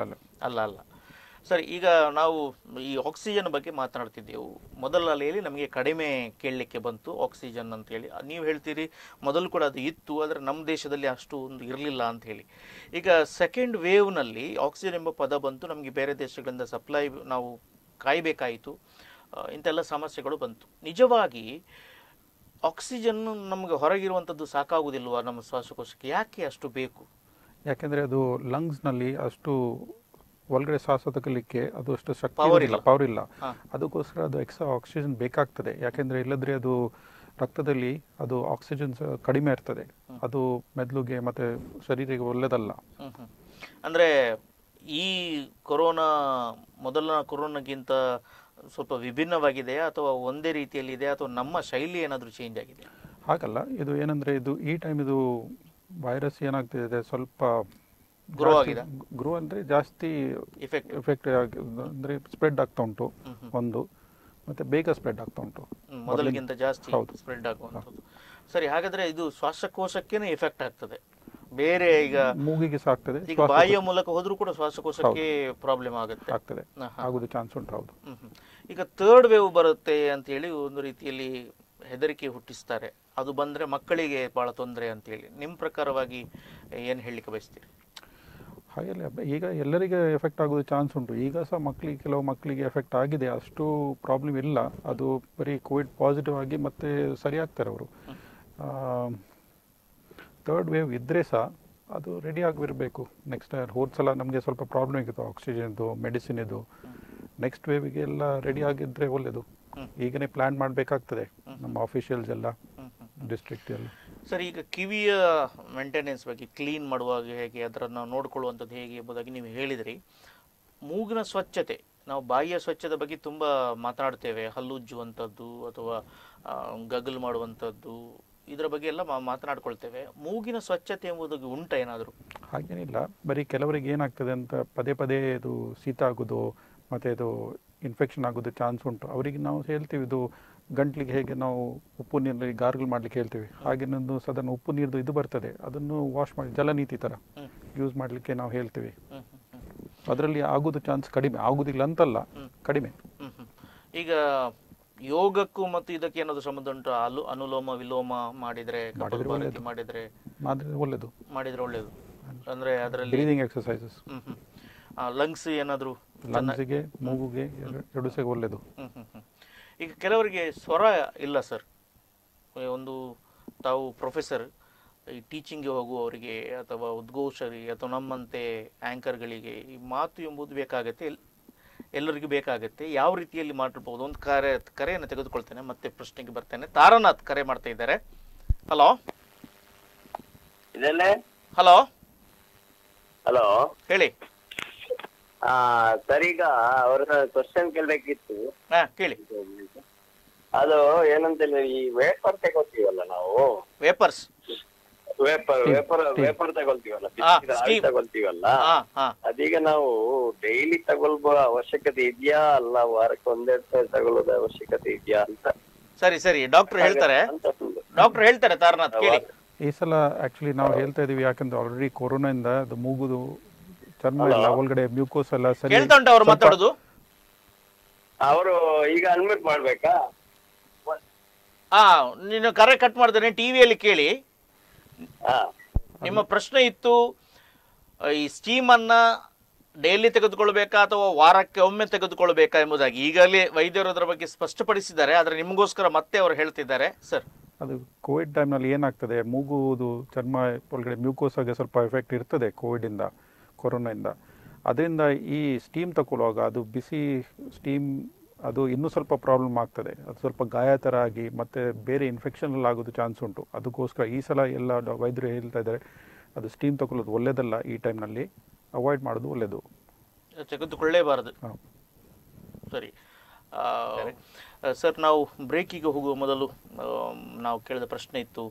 ಅಲ್ಲ ಅಲ್ಲ. ಸರಿ, ಈಗ ನಾವು ಈ ಆಕ್ಸಿಜನ್ ಬಗ್ಗೆ ಮಾತನಾಡ್ತಿದ್ದೆವು. ಮೊದಲ ಅಲೆಯಲ್ಲಿ ನಮಗೆ ಕಡಿಮೆ ಕೇಳಲಿಕ್ಕೆ ಬಂತು ಆಕ್ಸಿಜನ್ ಅಂತ ಹೇಳಿ. ನೀವು ಹೇಳ್ತೀರಿ, ಮೊದಲು ಕೂಡ ಅದು ಇತ್ತು, ಆದರೆ ನಮ್ಮ ದೇಶದಲ್ಲಿ ಅಷ್ಟು ಒಂದು ಇರಲಿಲ್ಲ ಅಂತ ಹೇಳಿ. ಈಗ ಸೆಕೆಂಡ್ ವೇವ್ನಲ್ಲಿ ಆಕ್ಸಿಜನ್ ಎಂಬ ಪದ ಬಂತು, ನಮಗೆ ಬೇರೆ ದೇಶಗಳಿಂದ ಸಪ್ಲೈ ನಾವು ಕಾಯಬೇಕಾಯಿತು. ಇಂಥೆಲ್ಲ ಸಮಸ್ಯೆಗಳು ಬಂತು. ನಿಜವಾಗಿ ಆಕ್ಸಿಜನ್ ನಮಗೆ ಹೊರಗಿರುವಂಥದ್ದು ಸಾಕಾಗುವುದಿಲ್ವ ನಮ್ಮ ಶ್ವಾಸಕೋಶಕ್ಕೆ? ಯಾಕೆ ಅಷ್ಟು ಬೇಕು? ಯಾಕೆಂದರೆ ಅದು ಲಂಗ್ಸ್ನಲ್ಲಿ ಅಷ್ಟು ಒಳಗಡೆ ಶ್ವಾಸ ತಗಲಿಕ್ಕೆ ಅದು ಅಷ್ಟು ಶಕ್ತಿ ಇಲ್ಲ. ಪವರ್ ಇಲ್ಲ. ಅದಕ್ಕೋಸ್ಕರ ಅದು ಎಕ್ಸ್ಟ್ರಾ ಆಕ್ಸಿಜನ್ ಬೇಕಾಗ್ತದೆ. ಯಾಕೆಂದ್ರೆ ಇಲ್ಲದ್ರೆ ಅದು ರಕ್ತದಲ್ಲಿ ಅದು ಆಕ್ಸಿಜನ್ ಕಡಿಮೆ ಇರ್ತದೆ. ಅದು ಮೆದುಳಿಗೆ ಮತ್ತೆ ಶರೀರಕ್ಕೆ ಹ್ಮ್. ಅಂದ್ರೆ ಈ ಕೊರೋನಾ ಮೊದಲ ಕೊರೋನಾಗಿಂತ ಸ್ವಲ್ಪ ವಿಭಿನ್ನವಾಗಿದೆ ಅಥವಾ ಒಂದೇ ರೀತಿಯಲ್ಲಿ ಇದೆ ಅಥವಾ ನಮ್ಮ ಶೈಲಿ ಏನಾದರೂ ಚೇಂಜ್ ಆಗಿದೆ ಹಾಗಲ್ಲ. ಇದು ಏನಂದ್ರೆ ಇದು ಈ ಟೈಮ್ ಇದು ವೈರಸ್ ಏನಾಗ್ತಿದೆ ಸ್ವಲ್ಪ Grow ಆಗಿದೆ? ಗ್ರೋ ಅಂದ್ರೆ ಜಾಸ್ತಿ ಎಫೆಕ್ಟ್ ಎಫೆಕ್ಟ್ ಅಂದ್ರೆ ಸ್ಪ್ರೆಡ್ ಆಗ್ತಾ ಉಂಟು ಒಂದು. ಮತ್ತೆ ಬೇಗ ಸ್ಪ್ರೆಡ್ ಆಗ್ತಾ ಉಂಟು. ಮೊದಲಿಗಿಂತ ಜಾಸ್ತಿ. ಸ್ಪ್ರೆಡ್ ಆಗುವಂಥದ್ದು. ಸರಿ ಹಾಗಾದ್ರೆ ಇದು ಶ್ವಾಸಕೋಶಕ್ಕೇನೆ ಎಫೆಕ್ಟ್ ಆಗ್ತದೆ. ಬೇರೆ ಈಗ ಮೂಗಿಗೆ ಸಾಕ್ತದೆ ಆಗ್ತದೆ. ಈಗ ಬಾಯಿಯ ಮೂಲಕ ಹೋದ್ರೂ ಕೂಡ ಶ್ವಾಸಕೋಶಕ್ಕೆ ಪ್ರಾಬ್ಲಮ್ ಆಗುತ್ತೆ. ಆಗ್ತದೆ. ಆಗುದು ಚಾನ್ಸ್ ಉಂಟು ಹೌದು. ಈಗ ಥರ್ಡ್ ವೇವ್ ಬರುತ್ತೆ ಅಂತ ಹೇಳಿ ಒಂದು ರೀತಿಯಲ್ಲಿ ಹೆದರಿಕೆ ಹುಟ್ಟಿಸ್ತಾರೆ. ಅದು ಬಂದ್ರೆ ಮಕ್ಕಳಿಗೆ ಬಹಳ ತೊಂದರೆ ಅಂತ ಹೇಳಿ. ನಿಮ್ಮ ಪ್ರಕಾರವಾಗಿ ಏನ್ ಹೇಳಲಿಕ್ಕೆ ಬಯಸ್ತೀರಿ? ಹಾಗೆಲ್ಲ ಈಗ ಎಲ್ಲರಿಗೆ ಎಫೆಕ್ಟ್ ಆಗೋದು ಚಾನ್ಸ್ ಉಂಟು. ಈಗ ಸಹ ಮಕ್ಕಳಿಗೆ ಕೆಲವು ಮಕ್ಕಳಿಗೆ ಎಫೆಕ್ಟ್ ಆಗಿದೆ. ಅಷ್ಟು ಪ್ರಾಬ್ಲಮ್ ಇಲ್ಲ. ಅದು ಬರೀ ಕೋವಿಡ್ ಪಾಸಿಟಿವ್ ಆಗಿ ಮತ್ತೆ ಸರಿ ಆಗ್ತಾರೆ ಅವರು. ಥರ್ಡ್ ವೇವ್ ಇದ್ದರೆ ಸಹ ಅದು ರೆಡಿ ಆಗಿರಬೇಕು ನೆಕ್ಸ್ಟ್ ಹೋದ ಸಲ ನಮಗೆ ಸ್ವಲ್ಪ ಪ್ರಾಬ್ಲಮ್ ಆಗಿತ್ತು. ಆಕ್ಸಿಜನ್ದು ಮೆಡಿಸಿನ್ ಇದು ನೆಕ್ಸ್ಟ್ ವೇವಿಗೆ ಎಲ್ಲ ರೆಡಿ ಆಗಿದ್ರೆ ಒಳ್ಳೆಯದು. ಈಗನೇ ಪ್ಲ್ಯಾನ್ ಮಾಡಬೇಕಾಗ್ತದೆ. ನಮ್ಮ ಆಫೀಷಿಯಲ್ಸ್ ಎಲ್ಲ. ಡಿಸ್ಟ್ರಿಕ್ಟ್ ಎಲ್ಲ. ಸರ್, ಈಗ ಕಿವಿಯ ಮೇಂಟೆನೆನ್ಸ್ ಬಗ್ಗೆ ಕ್ಲೀನ್ ಮಾಡುವಾಗ ಹೇಗೆ ಅದನ್ನು ನೋಡಿಕೊಳ್ಳುವಂಥದ್ದು ಹೇಗೆ ಎಂಬುದಾಗಿ ನೀವು ಹೇಳಿದ್ರಿ. ಮೂಗಿನ ಸ್ವಚ್ಛತೆ, ನಾವು ಬಾಯಿಯ ಸ್ವಚ್ಛತೆ ಬಗ್ಗೆ ತುಂಬ ಮಾತಾಡ್ತೇವೆ. ಹಲ್ಲುಜ್ಜುವಂಥದ್ದು ಅಥವಾ ಗಗಲ್ ಮಾಡುವಂಥದ್ದು, ಇದರ ಬಗ್ಗೆ ಎಲ್ಲ ಮಾತನಾಡ್ಕೊಳ್ತೇವೆ. ಮೂಗಿನ ಸ್ವಚ್ಛತೆ ಎಂಬುದಾಗಿ ಉಂಟ ಏನಾದರೂ? ಹಾಗೇನಿಲ್ಲ ಬರೀ ಕೆಲವರಿಗೆ ಏನಾಗ್ತದೆ ಅಂತ ಪದೇ ಪದೇ ಇದು ಶೀತ ಆಗೋದು, ಮತ್ತು ಇದು ಇನ್ಫೆಕ್ಷನ್ ಆಗೋದು ಚಾನ್ಸ್ ಉಂಟು. ಅವರಿಗೆ ನಾವು ಹೇಳ್ತೀವಿ, ಇದು ಗಂಟ್ಲಿಗೆ ಹೇಗೆ ನಾವು ಉಪ್ಪು ನೀರಲ್ಲಿ ಗಾರ್ಗಲ್ ಮಾಡ್ಲಿಕ್ಕೆ ಹೇಳ್ತೀವಿ. ಹಾಗೆ ಒಂದು ಸದನ ಉಪ್ಪು ನೀರ್ದು ಇದು ಬರ್ತದೆ. ಅದನ್ನು ವಾಶ್ ಮಾಡಿ ಜಲನೀತಿ ಥರ ಯೂಸ್ ಮಾಡಲಿಕ್ಕೆ ನಾವು ಹೇಳ್ತೀವಿ. ಅದರಲ್ಲಿ ಆಗೋದು ಚಾನ್ಸ್ ಕಡಿಮೆ. ಆಗೋದಿಲ್ಲ ಅಂತಲ್ಲ. ಕಡಿಮೆ. ಈಗ ಯೋಗಕ್ಕೂ ಮತ್ತು ಇದಕ್ಕೆ ಏನಾದ್ರು ಸಂಬಂಧ ಉಂಟು? ಅಲು ಅನುಲೋಮ ವಿಲೋಮ ಮಾಡಿದ್ರೆ ಮಾಡಿದ್ರೆ ಒಳ್ಳೆದು. ಮಾಡಿದ್ರೆ? ಒಳ್ಳೇದು. ಅಂದ್ರೆ ಅದರಲ್ಲಿ ಬ್ರೀದಿಂಗ್ ಹ್ಮ್ ಲಂಗ್ಸ್ ಏನಾದ್ರು ಲಂಗ್ಸ್ಗೆ ಮೂಗುಗೆ ಎರಡು ಎರಡು ಈಗ ಕೆಲವರಿಗೆ ಸ್ವರ ಇಲ್ಲ ಸರ್. ಒಂದು ತಾವು ಪ್ರೊಫೆಸರ್ ಈ ಟೀಚಿಂಗ್ಗೆ ಹೋಗುವವರಿಗೆ ಅಥವಾ ಉದ್ಘೋಷರಿಗೆ ಅಥವಾ ನಮ್ಮಂತೆ ಆ್ಯಂಕರ್ಗಳಿಗೆ ಈ ಮಾತು ಎಂಬುದು ಬೇಕಾಗತ್ತೆ. ಎಲ್ಲರಿಗೂ ಬೇಕಾಗತ್ತೆ. ಯಾವ ರೀತಿಯಲ್ಲಿ ಮಾಡಿರ್ಬೋದು ಒಂದು ಕರೆ ಕರೆಯನ್ನು ತೆಗೆದುಕೊಳ್ತೇನೆ. ಮತ್ತೆ ಪ್ರಶ್ನೆಗೆ ಬರ್ತೇನೆ. ತಾರನಾಥ್ ಕರೆ ಮಾಡ್ತಾ ಇದ್ದಾರೆ. ಹಲೋ ಹಲೋ ಹಲೋ ಹೇಳಿ. ಸರ್ ಈಗ ಅವ್ರನ್ನ ಕ್ವಶನ್ ಕೇಳಬೇಕಿತ್ತು. ಹಾ ಕೇಳಿ. ಅದು ಏನಂತ ಹೇಳಿ ಈ ವೇಪರ್ ತಗೋತೀವಲ್ಲ ನಾವು? Vapours vapour vapour. ವೇಪರ್ ತಗೊಳ್ತೀವಲ್ಲ ಆವಿ ತಗೊಳ್ತೀವಲ್ಲ? ಅದೀಗ ನಾವು ಡೈಲಿ ತಗೊಳ್ಬೋ ಅವಶ್ಯಕತೆ ಇದೆಯಾ ಅಲ್ಲ ವಾರಕ್ಕೆ ಒಂದೆರಡು ಸಲ ತಗೊಳ್ಳೋದು ಅವಶ್ಯಕತೆ ಇದೆಯಾ ಅಂತ? ಸರಿ ಸರಿ. ಡಾಕ್ಟರ್ ಹೇಳ್ತಾರೆ. ಡಾಕ್ಟರ್ ಹೇಳ್ತಾರೆ ತಾರನಾಥ್ ಕೇಳಿ. ಈ ಸಲ ಆಕ್ಚುಲಿ ನಾವು ಹೇಳ್ತಾ ಇದೀವಿ ಯಾಕಂದ್ರೆ ಆಲ್ರೆಡಿ ಇಂದ ಅದು ಮೂಗುದು ಚರ್ಮ ಎಲ್ಲ ಒಳಗಡೆ ಮ್ಯೂಕೋಸ್ ಎಲ್ಲ ಸರಿ ಹೇಳ್ತಾ ಉಂಟು ಅವ್ರು ಮಾತಾಡೋದು? ಅವರು ಈಗ ಅನ್ಮ್ಯೂಟ್ ಮಾಡ್ಬೇಕಾ? ಆ ನೀನು ಕರೆ ಕಟ್ ಮಾಡ್ತೇನೆ ಟಿವಿಯಲ್ಲಿ ಕೇಳಿ. ನಿಮ್ಮ ಪ್ರಶ್ನೆ ಇತ್ತು ಈ ಸ್ಟೀಮ್ ಅನ್ನ ಡೈಲಿ ತೆಗೆದುಕೊಳ್ಬೇಕಾ ಅಥವಾ ವಾರಕ್ಕೆ ಒಮ್ಮೆ ತೆಗೆದುಕೊಳ್ಬೇಕಾ ಎಂಬುದಾಗಿ. ಈಗಲೇ ವೈದ್ಯರು ಅದರ ಬಗ್ಗೆ ಸ್ಪಷ್ಟಪಡಿಸಿದ್ದಾರೆ ಆದರೆ ನಿಮಗೋಸ್ಕರ ಮತ್ತೆ ಅವರು ಹೇಳ್ತಿದ್ದಾರೆ. ಸರ್. ಅದು ಕೋವಿಡ್ ಟೈಮ್ನಲ್ಲಿ ಏನಾಗ್ತದೆ? ಮೂಗುವುದು ಚರ್ಮ ಒಳಗಡೆ ಮ್ಯೂಕೋಸಾಗೆ ಸ್ವಲ್ಪ ಎಫೆಕ್ಟ್ ಇರ್ತದೆ ಕೋವಿಡಿಂದ ಕೊರೋನಾಯಿಂದ ಅದರಿಂದ ಈ ಸ್ಟೀಮ್ ತಗೊಳ್ಳುವಾಗ ಅದು ಬಿಸಿ ಸ್ಟೀಮ್ ಅದು ಇನ್ನೂ ಸ್ವಲ್ಪ ಪ್ರಾಬ್ಲಮ್ ಆಗ್ತದೆ. ಅದು ಸ್ವಲ್ಪ ಗಾಯ ಥರ ಆಗಿ ಮತ್ತು ಬೇರೆ ಇನ್ಫೆಕ್ಷನ್ ಎಲ್ಲ ಆಗೋದು ಚಾನ್ಸ್ ಉಂಟು. ಅದಕ್ಕೋಸ್ಕರ ಈ ಸಲ ಎಲ್ಲ ವೈದ್ಯರು ಹೇಳ್ತಾ ಇದ್ದಾರೆ ಅದು ಸ್ಟೀಮ್ ತಗೊಳ್ಳೋದು ಒಳ್ಳೆಯದಲ್ಲ ಈ ಟೈಮ್ನಲ್ಲಿ ಅವಾಯ್ಡ್ ಮಾಡೋದು ಒಳ್ಳೆಯದು ತೆಗೆದುಕೊಳ್ಳೇಬಾರದು. ಹಾಂ. ಸರಿ. ಸರ್. ನಾವು ಬ್ರೇಕಿಗೆ ಹೋಗುವ ಮೊದಲು ನಾವು ಕೇಳಿದ ಪ್ರಶ್ನೆ ಇತ್ತು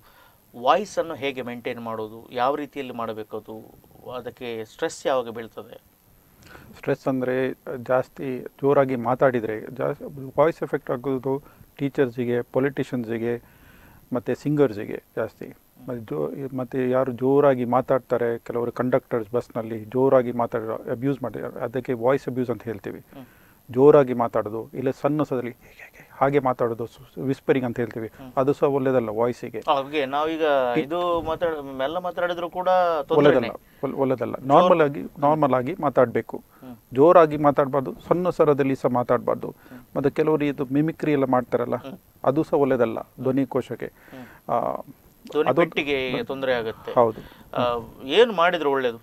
ವಾಯ್ಸನ್ನು ಹೇಗೆ ಮೇಂಟೈನ್ ಮಾಡೋದು ಯಾವ ರೀತಿಯಲ್ಲಿ ಮಾಡಬೇಕು ಅದು ಅದಕ್ಕೆ ಸ್ಟ್ರೆಸ್ ಯಾವಾಗ ಬೀಳ್ತದೆ? ಸ್ಟ್ರೆಸ್ ಅಂದರೆ ಜಾಸ್ತಿ ಜೋರಾಗಿ ಮಾತಾಡಿದರೆ ಜಾಸ್ತಿ ವಾಯ್ಸ್ ಎಫೆಕ್ಟ್ ಆಗೋದು ಟೀಚರ್ಸಿಗೆ ಪೊಲಿಟಿಷಿಯನ್ಸಿಗೆ ಮತ್ತು ಸಿಂಗರ್ಸಿಗೆ ಜಾಸ್ತಿ. ಮತ್ತು ಜೋ, ಮತ್ತು ಯಾರು ಜೋರಾಗಿ ಮಾತಾಡ್ತಾರೆ, ಕೆಲವರು ಕಂಡಕ್ಟರ್ಸ್ ಬಸ್ನಲ್ಲಿ ಜೋರಾಗಿ ಮಾತಾಡೋ ಅಬ್ಯೂಸ್ ಮಾಡಿದ್ದಾರೆ ಅದಕ್ಕೆ ವಾಯ್ಸ್ ಅಬ್ಯೂಸ್ ಅಂತ ಹೇಳ್ತೀವಿ. ಜೋರಾಗಿ ಮಾತಾಡೋದು ಇಲ್ಲ ಸಣ್ಣ ಸದಲ್ಲಿ ಹಾಗೆ ಮಾತಾಡೋದು ವಿಸ್ಪರಿಂಗ್ ಅಂತ ಹೇಳ್ತೀವಿ. ಅದು ಸಹ ಒಳ್ಳೇದಲ್ಲ ವಾಯ್ಸಿಗೆ ನಾವೀಗ ಇದು ಮಾತಾಡ ಮೆಲ್ಲ ಮಾತಾಡಿದ್ರು ಕೂಡ ಒಳ್ಳೇದಲ್ಲ ಒಳ್ಳೇದಲ್ಲ. ನಾರ್ಮಲ್ ಆಗಿ ನಾರ್ಮಲ್ ಆಗಿ ಮಾತಾಡಬೇಕು. ಜೋರಾಗಿ ಮಾತಾಡಬಾರ್ದು ಸಣ್ಣ ಸ್ವರದಲ್ಲಿ ಸಹ ಮಾತಾಡಬಾರ್ದು. ಮತ್ತು ಕೆಲವರು ಇದು ಮಿಮಿಕ್ರಿ ಎಲ್ಲ ಮಾಡ್ತಾರಲ್ಲ ಅದು ಸಹ ಒಳ್ಳೇದಲ್ಲ ಧ್ವನಿ ಕೋಶಕ್ಕೆ. ತೊಂದರೆ ಆಗುತ್ತೆ. ಹೌದು. ಏನು ಮಾಡಿದ್ರೆ ಒಳ್ಳೇದು?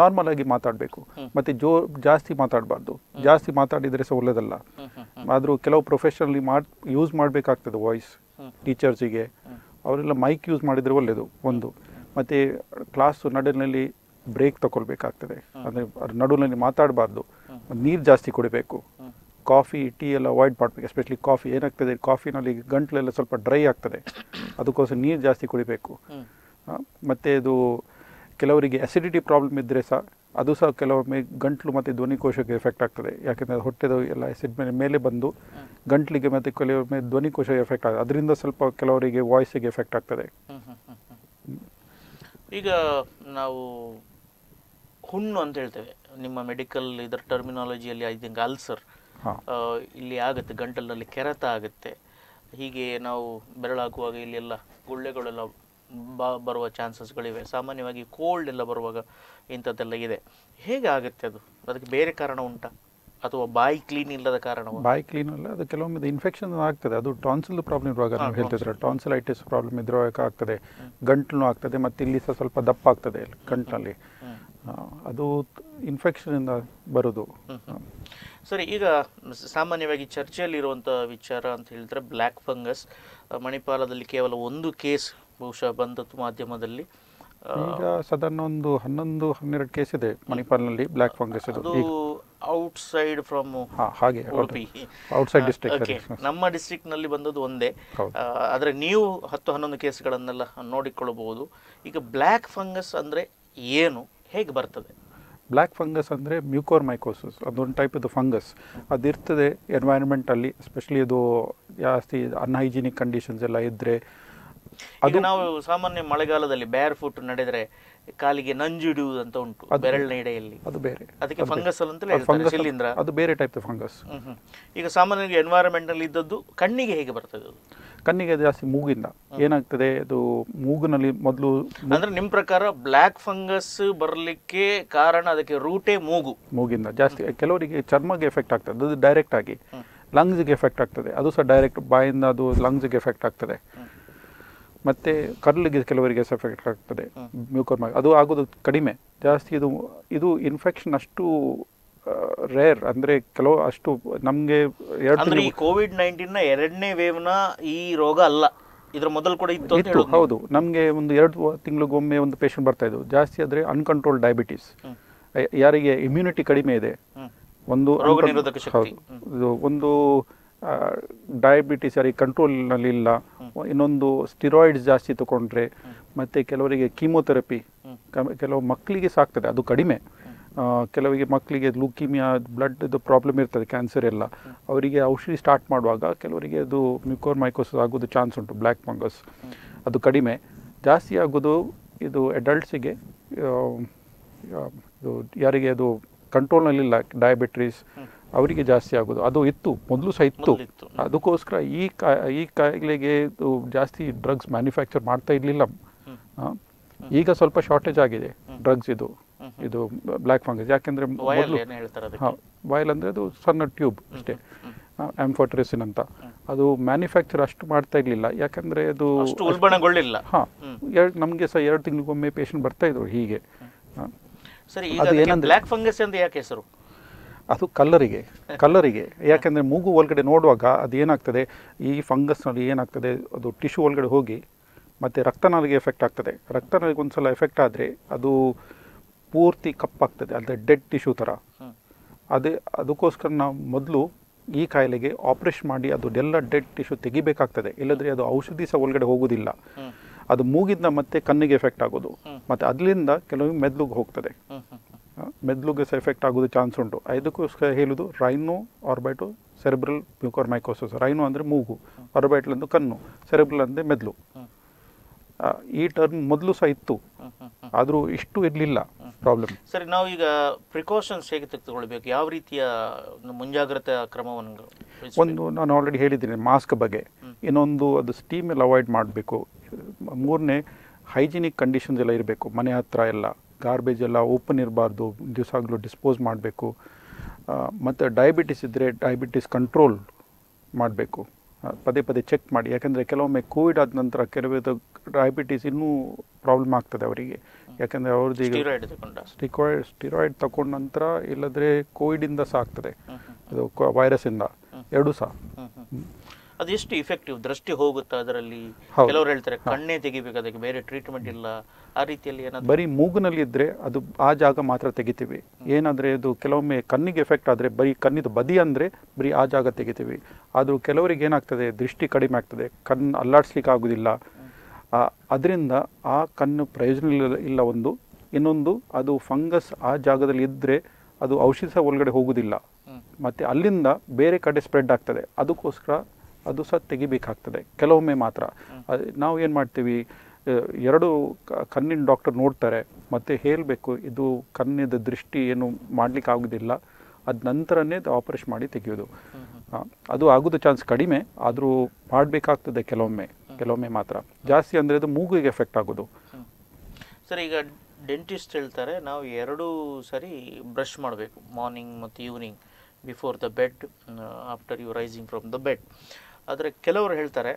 ನಾರ್ಮಲ್ ಆಗಿ ಮಾತಾಡಬೇಕು. ಮತ್ತು ಜೋ ಜಾಸ್ತಿ ಮಾತಾಡಬಾರ್ದು. ಜಾಸ್ತಿ ಮಾತಾಡಿದರೆ ಸಹ ಒಳ್ಳೆಯದಲ್ಲ ಹ್ಮ್ ಆದರೂ ಕೆಲವು ಪ್ರೊಫೆಷನಲ್ಲಿ ಮಾಡ್ ಯೂಸ್ ಮಾಡಬೇಕಾಗ್ತದೆ ವಾಯ್ಸ್ ಟೀಚರ್ಸಿಗೆ ಅವರೆಲ್ಲ ಮೈಕ್ ಯೂಸ್ ಮಾಡಿದರೆ ಒಳ್ಳೆಯದು ಒಂದು. ಮತ್ತು ಕ್ಲಾಸು ನಡುವಿನಲ್ಲಿ ಬ್ರೇಕ್ ತಗೊಳ್ಬೇಕಾಗ್ತದೆ ಅಂದರೆ ನಡುವಿನಲ್ಲಿ ಮಾತಾಡಬಾರ್ದು. ನೀರು ಜಾಸ್ತಿ ಕುಡಿಬೇಕು. ಕಾಫಿ ಟೀ ಎಲ್ಲ ಅವಾಯ್ಡ್ ಮಾಡಬೇಕು. ಎಸ್ಪೆಷಲಿ ಕಾಫಿ ಏನಾಗ್ತದೆ ಕಾಫಿನಲ್ಲಿ ಗಂಟ್ಲೆಲ್ಲ ಸ್ವಲ್ಪ ಡ್ರೈ ಆಗ್ತದೆ. ಅದಕ್ಕೋಸ್ಕರ ನೀರು ಜಾಸ್ತಿ ಕುಡಿಬೇಕು. ಮತ್ತೆ ಇದು ಕೆಲವರಿಗೆ ಅಸಿಡಿಟಿ ಪ್ರಾಬ್ಲಮ್ ಇದ್ದರೆ ಸಹ ಅದು ಸಹ ಕೆಲವೊಮ್ಮೆ ಗಂಟ್ಲು ಮತ್ತು ಧ್ವನಿಕೋಶಕ್ಕೆ ಎಫೆಕ್ಟ್ ಆಗ್ತದೆ. ಯಾಕೆಂದರೆ ಹೊಟ್ಟೆದು ಎಲ್ಲ ಆಸಿಡ್ ಮೇಲೆ ಮೇಲೆ ಬಂದು ಗಂಟ್ಲಿಗೆ ಮತ್ತು ಕೆಲವೊಮ್ಮೆ ಧ್ವನಿಕೋಶ ಎಫೆಕ್ಟ್ ಆಗ್ತದೆ ಅದರಿಂದ ಸ್ವಲ್ಪ ಕೆಲವರಿಗೆ ವಾಯ್ಸಿಗೆ ಎಫೆಕ್ಟ್ ಆಗ್ತದೆ. ಈಗ ನಾವು ಹುಣ್ಣು ಅಂತ ಹೇಳ್ತೇವೆ. ನಿಮ್ಮ ಮೆಡಿಕಲ್ ಇದರ ಟರ್ಮಿನಾಲಜಿಯಲ್ಲಿ ಆಗಿದ್ದಂಗೆ ಅಲ್ಸರ್ ಇಲ್ಲಿ ಆಗುತ್ತೆ ಗಂಟಲಿನಲ್ಲಿ ಕೆರೆತ ಆಗುತ್ತೆ. ಹೀಗೆ ನಾವು ಬೆರಳಾಗುವಾಗ ಇಲ್ಲಿ ಎಲ್ಲ ಗುಳ್ಳೆಗಳೆಲ್ಲ ಬರುವ ಚಾನ್ಸಸ್ಗಳಿವೆ. ಸಾಮಾನ್ಯವಾಗಿ ಕೋಲ್ಡ್ ಎಲ್ಲ ಬರುವಾಗ ಇಂಥದ್ದೆಲ್ಲ ಇದೆ. ಹೇಗೆ ಆಗುತ್ತೆ ಅದು? ಅದಕ್ಕೆ ಬೇರೆ ಕಾರಣ ಉಂಟಾ? ಅಥವಾ ಬಾಯಿ ಕ್ಲೀನ್ ಇಲ್ಲದ ಕಾರಣ ಬಾಯಿ ಕ್ಲೀನ್ ಅಲ್ಲ ಅದು ಕೆಲವೊಮ್ಮೆ ಇನ್ಫೆಕ್ಷನ್ ಆಗ್ತದೆ. ಅದು ಟಾನ್ಸಿಲ್ ಪ್ರಾಬ್ಲಮ್ ಇರುವಾಗ ನಾವು ಹೇಳ್ತಿದ್ರೆ. ಟಾನ್ಸಿಲೈಟಿಸ್ ಪ್ರಾಬ್ಲಮ್ ಇದ್ರವಾಗ ಆಗ್ತದೆ. ಗಂಟ್ಲು ಆಗ್ತದೆ ಮತ್ತು ಇಲ್ಲಿ ಸಹ ಸ್ವಲ್ಪ ದಪ್ಪ ಆಗ್ತದೆ ಗಂಟ್ಲಲ್ಲಿ. ಅದು ಇನ್ಫೆಕ್ಷನಿಂದ ಬರೋದು. ಸರಿ ಈಗ ಸಾಮಾನ್ಯವಾಗಿ ಚರ್ಚೆಯಲ್ಲಿರುವಂಥ ವಿಚಾರ ಅಂತ ಹೇಳಿದ್ರೆ ಬ್ಲ್ಯಾಕ್ ಫಂಗಸ್ ಮಣಿಪಾಲದಲ್ಲಿ ಕೇವಲ ಒಂದು ಕೇಸ್ ಬಹುಶಃ ಬಂದದ್ದು ಮಾಧ್ಯಮದಲ್ಲಿ. ಈಗ ಸದನ್ ಒಂದು ಹನ್ನೊಂದು ಹನ್ನೆರಡು ಕೇಸ್ ಇದೆ ಮಣಿಪಾಲ್ನಲ್ಲಿ ಬ್ಲ್ಯಾಕ್ ಫಂಗಸ್ ಇದು. ಅದು ಈಗ ಔಟ್ಸೈಡ್ ಫ್ರಮ್ ಹಾಗೆ ಉಡುಪಿ ಔಟ್ಸೈಡ್ ಆ, ಡಿಸ್ಟ್ರಿಕ್ಟ್ ನಮ್ಮ ಡಿಸ್ಟ್ರಿಕ್ಟ್ನಲ್ಲಿ ಬಂದದ್ದು ಒಂದೇ. ಆದರೆ ನೀವು ಹತ್ತು ಹನ್ನೊಂದು ಕೇಸ್ಗಳನ್ನೆಲ್ಲ ನೋಡಿಕೊಳ್ಳಬಹುದು. ಈಗ ಬ್ಲ್ಯಾಕ್ ಫಂಗಸ್ ಅಂದ್ರೆ ಏನು? ಹೇಗೆ ಬರ್ತದೆ? ಬ್ಲ್ಯಾಕ್ ಫಂಗಸ್ ಅಂದರೆ ಮ್ಯೂಕೋರ್ ಮೈಕೋಸಿಸ್ ಅದೊಂದು ಟೈಪ್ ಇದು ಫಂಗಸ್ ಅದಿರ್ತದೆ ಎನ್ವೈರನ್ಮೆಂಟಲ್ಲಿ ಸ್ಪೆಷಲಿ ಇದು ಜಾಸ್ತಿ ಅನ್ಹೈಜಿನಿಕ್ ಕಂಡೀಷನ್ಸ್ ಎಲ್ಲ ಇದ್ದರೆ ಈಗ ನಾವು ಸಾಮಾನ್ಯ ಮಳೆಗಾಲದಲ್ಲಿ ಬೇರ್ ಫುಟ್ ನಡೆದ್ರೆ ಕಾಲಿಗೆ ನಂಜುಡುವುದು ಅಂತ ಉಂಟು ಅದು- ಬೆರಳಿನೆಡೆಯಲ್ಲಿ ಅದು ಬೇರೆ. ಅದಕ್ಕೆ. ಫಂಗಸ್ ಅಂತಲೇ ಶಿಲೀಂಧ್ರ. ಅದು ಬೇರೆ ಟೈಪ್ ಫಂಗಸ್. ಈಗ ಸಾಮಾನ್ಯವಾಗಿ ಎನ್ವೈರನ್ಮೆಂಟ್ನಲ್ಲಿ ಇದ್ದದ್ದು ಕಣ್ಣಿಗೆ ಹೇಗೆ ಬರ್ತದೆ ಅದು? ಕಣ್ಣಿಗೆ ಜಾಸ್ತಿ ಮೂಗಿಂದ. ಏನಾಗ್ತದೆ ಅದು ಮೂಗಿನಲ್ಲಿ ಮೊದಲು ಅಂದ್ರೆ ನಿಮ್ ಪ್ರಕಾರ ಬ್ಲ್ಯಾಕ್ ಫಂಗಸ್ ಬರಲಿಕ್ಕೆ ಕಾರಣ ಅದಕ್ಕೆ ರೂಟೇ ಮೂಗು. ಮೂಗಿಂದ ಜಾಸ್ತಿ. ಕೆಲವರಿಗೆ ಚರ್ಮಗೆ ಎಫೆಕ್ಟ್ ಆಗ್ತದೆ. ಅದು ಡೈರೆಕ್ಟ್ ಆಗಿ. ಲಂಗ್ಸ್ಗೆ ಎಫೆಕ್ಟ್ ಆಗ್ತದೆ. ಅದು ಸಹ ಡೈರೆಕ್ಟ್ ಬಾಯಿಂದ ಅದು ಲಂಗ್ಸ್ಗೆ ಎಫೆಕ್ಟ್ ಆಗ್ತದೆ. ಮತ್ತೆ ಕರ್ಲಿಗೆ ಕೆಲವರಿಗೆ ಎಫೆಕ್ಟ್ ಆಗ್ತದೆ. ಮ್ಯೂಕೋರ್ಮ ಅದು ಆಗೋದು ಕಡಿಮೆ. ಜಾಸ್ತಿ ಇದು ಇದು ಇನ್ಫೆಕ್ಷನ್ ಅಷ್ಟು ರೇರ್ ಅಂದ್ರೆ ಕೆಲವು ಅಷ್ಟು ನಮಗೆ ಎರಡು ಈ ಕೋವಿಡ್ ನೈನ್ಟೀನ್ನ ಎರಡನೇ ವೇವ್ನ ಈ ರೋಗ ಅಲ್ಲ. ಇದ್ರ ಮೊದಲು ಕೂಡ ಇತ್ತು ಹೌದು. ನಮಗೆ ಒಂದು ಎರಡು ತಿಂಗಳಿಗೊಮ್ಮೆ ಒಂದು ಪೇಷಂಟ್ ಬರ್ತಾ ಇದ್ದು ಜಾಸ್ತಿ ಆದರೆ ಅನ್ಕಂಟ್ರೋಲ್ ಡಯಾಬಿಟೀಸ್. ಯಾರಿಗೆ ಇಮ್ಯುನಿಟಿ ಕಡಿಮೆ ಇದೆ. ಒಂದು. ಹೌದು. ಇದು ಒಂದು ಡಯಾಬಿಟಿಸ್ ಯಾರಿಗೆ ಕಂಟ್ರೋಲ್ನಲ್ಲಿಲ್ಲ ಇನ್ನೊಂದು ಸ್ಟಿರಾಯ್ಡ್ಸ್ ಜಾಸ್ತಿ ತಗೊಂಡ್ರೆ ಮತ್ತು ಕೆಲವರಿಗೆ ಕೀಮೋಥೆರಪಿ ಕೆಲವು ಮಕ್ಕಳಿಗೆ ಸಾಕ್ತದೆ ಅದು ಕಡಿಮೆ. ಕೆಲವರಿಗೆ ಮಕ್ಕಳಿಗೆ ಲೂಕೀಮಿಯಾ ಬ್ಲಡ್ದು ಪ್ರಾಬ್ಲಮ್ ಇರ್ತದೆ ಕ್ಯಾನ್ಸರ್ ಎಲ್ಲ. ಅವರಿಗೆ ಔಷಧಿ ಸ್ಟಾರ್ಟ್ ಮಾಡುವಾಗ ಕೆಲವರಿಗೆ ಅದು ಮ್ಯೂಕೋರ್ ಮೈಕೋಸಿಸ್ ಆಗೋದು ಚಾನ್ಸ್ ಉಂಟು ಬ್ಲ್ಯಾಕ್ ಫಂಗಸ್ ಅದು ಕಡಿಮೆ. ಜಾಸ್ತಿ ಆಗೋದು ಇದು ಅಡಲ್ಟ್ಸಿಗೆ ಇದು ಯಾರಿಗೆ ಅದು ಕಂಟ್ರೋಲ್ನಲ್ಲಿಲ್ಲ ಡಯಾಬಿಟಿಸ್ ಅವರಿಗೆ ಜಾಸ್ತಿ ಆಗೋದು. ಅದು ಇತ್ತು ಮೊದಲು ಸಹ ಇತ್ತು. ಅದಕ್ಕೋಸ್ಕರ ಈ ಕಾ ಈ ಕಾಯಿಲೆಗೆ ಇದು ಜಾಸ್ತಿ ಡ್ರಗ್ಸ್ ಮ್ಯಾನುಫ್ಯಾಕ್ಚರ್ ಮಾಡ್ತಾ ಇರಲಿಲ್ಲ. ಈಗ ಸ್ವಲ್ಪ ಶಾರ್ಟೇಜ್ ಆಗಿದೆ ಡ್ರಗ್ಸ್ ಇದು. ಇದು ಬ್ಲ್ಯಾಕ್ ಫಂಗಸ್ ಯಾಕೆಂದ್ರೆ ವಯಲ್ ಅಂದರೆ ಅದು ಸಣ್ಣ ಟ್ಯೂಬ್ ಅಷ್ಟೇ. ಆಂಫೋಟ್ರೆಸಿನ್ ಅಂತ. ಅದು ಮ್ಯಾನುಫ್ಯಾಕ್ಚರ್ ಅಷ್ಟು ಮಾಡ್ತಾ ಇರಲಿಲ್ಲ. ಯಾಕಂದ್ರೆ ಅದು ಉಲ್ಬಣಗೊಳ್ಳಿಲ್ಲ. ಹಾಂ ಎರಡು ನಮಗೆ ಸಹ ಎರಡು ತಿಂಗಳಿಗೊಮ್ಮೆ ಪೇಷಂಟ್ ಬರ್ತಾ ಇದ್ರು ಹೀಗೆ. ಹಾ. ಸರಿ ಅದು ಏನಂದ್ರೆ- ಬ್ಲ್ಯಾಕ್ ಫಂಗಸ್ ಅಂತ ಯಾಕೆ ಹೆಸರು? ಅದು ಕಲ್ಲರಿಗೆ ಕಲ್ಲರಿಗೆ. ಯಾಕೆಂದರೆ ಮೂಗು ಒಳಗಡೆ ನೋಡುವಾಗ ಅದು ಏನಾಗ್ತದೆ? ಈ ಫಂಗಸ್ನಲ್ಲಿ ಏನಾಗ್ತದೆ? ಅದು ಟಿಶ್ಯೂ ಒಳಗಡೆ ಹೋಗಿ ಮತ್ತು ರಕ್ತನಾಳಿಗೆ ಎಫೆಕ್ಟ್ ಆಗ್ತದೆ. ರಕ್ತನಾಳಿಗೆ ಒಂದು ಸಲ ಎಫೆಕ್ಟ್ ಆದರೆ ಅದು ಪೂರ್ತಿ ಕಪ್ಪಾಗ್ತದೆ ಅಂದರೆ ಡೆಡ್ ಟಿಶ್ಯೂ ಥರ ಅದೇ ಅದಕ್ಕೋಸ್ಕರ ನಾವು ಮೊದಲು ಈ ಕಾಯಿಲೆಗೆ ಆಪ್ರೇಷನ್ ಮಾಡಿ ಅದು ಡೆಲ್ಲ ಡೆಡ್ ಟಿಶ್ಯೂ ತೆಗಿಬೇಕಾಗ್ತದೆ. ಇಲ್ಲದ್ರೆ ಅದು ಔಷಧಿ ಸಹ ಒಳಗಡೆ ಹೋಗೋದಿಲ್ಲ. ಅದು ಮೂಗಿಂದ ಮತ್ತೆ ಕಣ್ಣಿಗೆ ಎಫೆಕ್ಟ್ ಆಗೋದು. ಮತ್ತು ಅದರಿಂದ ಕೆಲವೊಮ್ಮೆ ಮೆದ್ಲುಗೆ ಹೋಗ್ತದೆ. ಸಹ ಎಫೆಕ್ಟ್ ಆಗೋದು ಚಾನ್ಸ್ ಉಂಟು. ಇದಕ್ಕೋಸ್ಕರ ಹೇಳುದು rhino orbit cerebral mucormycosis rhino ಅಂದರೆ ಮೂಗು ಆರ್ಬೈಟಲ್ ಅಂದ್ರೆ ಕಣ್ಣು ಸೆರೆಬ್ರಲ್ ಅಂದರೆ ಮೆದ್ಲು ಈ ಟರ್ಮ್ ಮೊದಲು ಸಹ ಇತ್ತು. ಆದರೂ ಇಷ್ಟು ಇರಲಿಲ್ಲ ಪ್ರಾಬ್ಲಮ್ ಸರಿ ನಾವು ಈಗ ಪ್ರಿಕಾಷನ್ಸ್ ಹೇಗೆ ತೆಗೆದುಕೊಳ್ಬೇಕು ಯಾವ ರೀತಿಯ ಮುಂಜಾಗ್ರತಾ ಕ್ರಮವನ್ನು ಒಂದು ನಾನು ಆಲ್ರೆಡಿ ಹೇಳಿದ್ದೀನಿ ಮಾಸ್ಕ್ ಬಗ್ಗೆ. ಇನ್ನೊಂದು ಅದು ಸ್ಟೀಮ್ ಎಲ್ಲ ಅವಾಯ್ಡ್ ಮಾಡಬೇಕು. ಮೂರನೇ ಹೈಜಿನಿಕ್ ಕಂಡೀಷನ್ಸ್ ಎಲ್ಲ ಇರಬೇಕು ಮನೆ ಹತ್ರ ಎಲ್ಲ. ಗಾರ್ಬೇಜ್ ಎಲ್ಲ ಓಪನ್ ಇರಬಾರ್ದು ದಿವಸಾಗಲೂ ಡಿಸ್ಪೋಸ್ ಮಾಡಬೇಕು. ಮತ್ತು ಡಯಾಬಿಟಿಸ್ ಇದ್ದರೆ ಡಯಾಬಿಟಿಸ್ ಕಂಟ್ರೋಲ್ ಮಾಡಬೇಕು. ಪದೇ ಪದೇ ಚೆಕ್ ಮಾಡಿ. ಯಾಕೆಂದರೆ ಕೆಲವೊಮ್ಮೆ ಕೋವಿಡ್ ಆದ ನಂತರ ಕೆಲವೊಂದು ಡಯಾಬಿಟಿಸ್ ಇನ್ನೂ ಪ್ರಾಬ್ಲಮ್ ಆಗ್ತದೆ ಅವರಿಗೆ. ಯಾಕೆಂದರೆ ಅವ್ರದ್ದು ಈಗ ಸ್ಟೀರಾಯ್ಡ್ ಸ್ಟಿಕಾಯ್ಡ್ ಸ್ಟಿರಾಯ್ಡ್ ತಗೊಂಡ ನಂತರ ಇಲ್ಲದ್ರೆ ಕೋವಿಡಿಂದ ಸಹ ಆಗ್ತದೆ. ಅದು ವೈರಸ್ಸಿಂದ ಎರಡೂ ಸಹ. ಅದು ಎಷ್ಟು ಇಫೆಕ್ಟಿವ್ ದೃಷ್ಟಿ ಹೋಗುತ್ತಾ ಅದರಲ್ಲಿ? ಕೆಲವರು ಹೇಳ್ತಾರೆ ಕಣ್ಣೇ ತೆಗಿಬೇಕು ಅದಕ್ಕೆ ಬೇರೆ ಟ್ರೀಟ್ಮೆಂಟ್ ಇಲ್ಲ. ಆ ರೀತಿಯಲ್ಲಿ ಏನಾದ್ರು? ಬರೀ ಮೂಗಿನಲ್ಲಿ ಇದ್ರೆ ಅದು ಆ ಜಾಗ ಮಾತ್ರ ತೆಗಿತೀವಿ. ಏನಾದರೆ ಅದು ಕೆಲವೊಮ್ಮೆ ಕಣ್ಣಿಗೆ ಎಫೆಕ್ಟ್ ಆದರೆ ಬರೀ ಕಣ್ಣಿದ ಬದಿ ಅಂದರೆ ಬರೀ ಆ ಜಾಗ ತೆಗಿತೀವಿ. ಆದರೂ ಕೆಲವರಿಗೆ ಏನಾಗ್ತದೆ ದೃಷ್ಟಿ ಕಡಿಮೆ ಆಗ್ತದೆ ಕಣ್ಣು ಅಲ್ಲಾಡಿಸ್ಲಿಕ್ಕೆ ಆಗೋದಿಲ್ಲ. ಅದರಿಂದ ಆ ಕಣ್ಣು ಪ್ರಯೋಜನ ಇಲ್ಲ ಒಂದು. ಇನ್ನೊಂದು ಅದು ಫಂಗಸ್ ಆ ಜಾಗದಲ್ಲಿ ಇದ್ದರೆ ಅದು ಔಷಧ ಒಳಗಡೆ ಹೋಗುವುದಿಲ್ಲ ಮತ್ತು ಅಲ್ಲಿಂದ ಬೇರೆ ಕಡೆ ಸ್ಪ್ರೆಡ್ ಆಗ್ತದೆ. ಅದಕ್ಕೋಸ್ಕರ ಅದು ಸಹ ತೆಗಿಬೇಕಾಗ್ತದೆ. ಕೆಲವೊಮ್ಮೆ ಮಾತ್ರ. ನಾವು ಏನು ಮಾಡ್ತೀವಿ ಎರಡು ಕಣ್ಣಿನ ಡಾಕ್ಟರ್ ನೋಡ್ತಾರೆ ಮತ್ತು ಹೇಳಬೇಕು ಇದು ಕಣ್ಣಿನ ದೃಷ್ಟಿ ಏನು ಮಾಡ್ಲಿಕ್ಕೆ ಆಗೋದಿಲ್ಲ ಅದ ನಂತರನೇ ಆಪರೇಷನ್ ಮಾಡಿ ತೆಗೆಯೋದು. ಅದು ಆಗೋದು ಚಾನ್ಸ್ ಕಡಿಮೆ ಆದರೂ ಮಾಡಬೇಕಾಗ್ತದೆ ಕೆಲವೊಮ್ಮೆ ಕೆಲವೊಮ್ಮೆ ಮಾತ್ರ. ಜಾಸ್ತಿ ಅಂದರೆ ಅದು ಮೂಗಿಗೆ ಎಫೆಕ್ಟ್ ಆಗೋದು. ಸರ್ ಈಗ ಡೆಂಟಿಸ್ಟ್ ಹೇಳ್ತಾರೆ ನಾವು ಎರಡು ಸರಿ ಬ್ರಷ್ ಮಾಡಬೇಕು ಮಾರ್ನಿಂಗ್ ಮತ್ತು evening before the bed after you rising from the bed. ಆದರೆ ಕೆಲವರು ಹೇಳ್ತಾರೆ,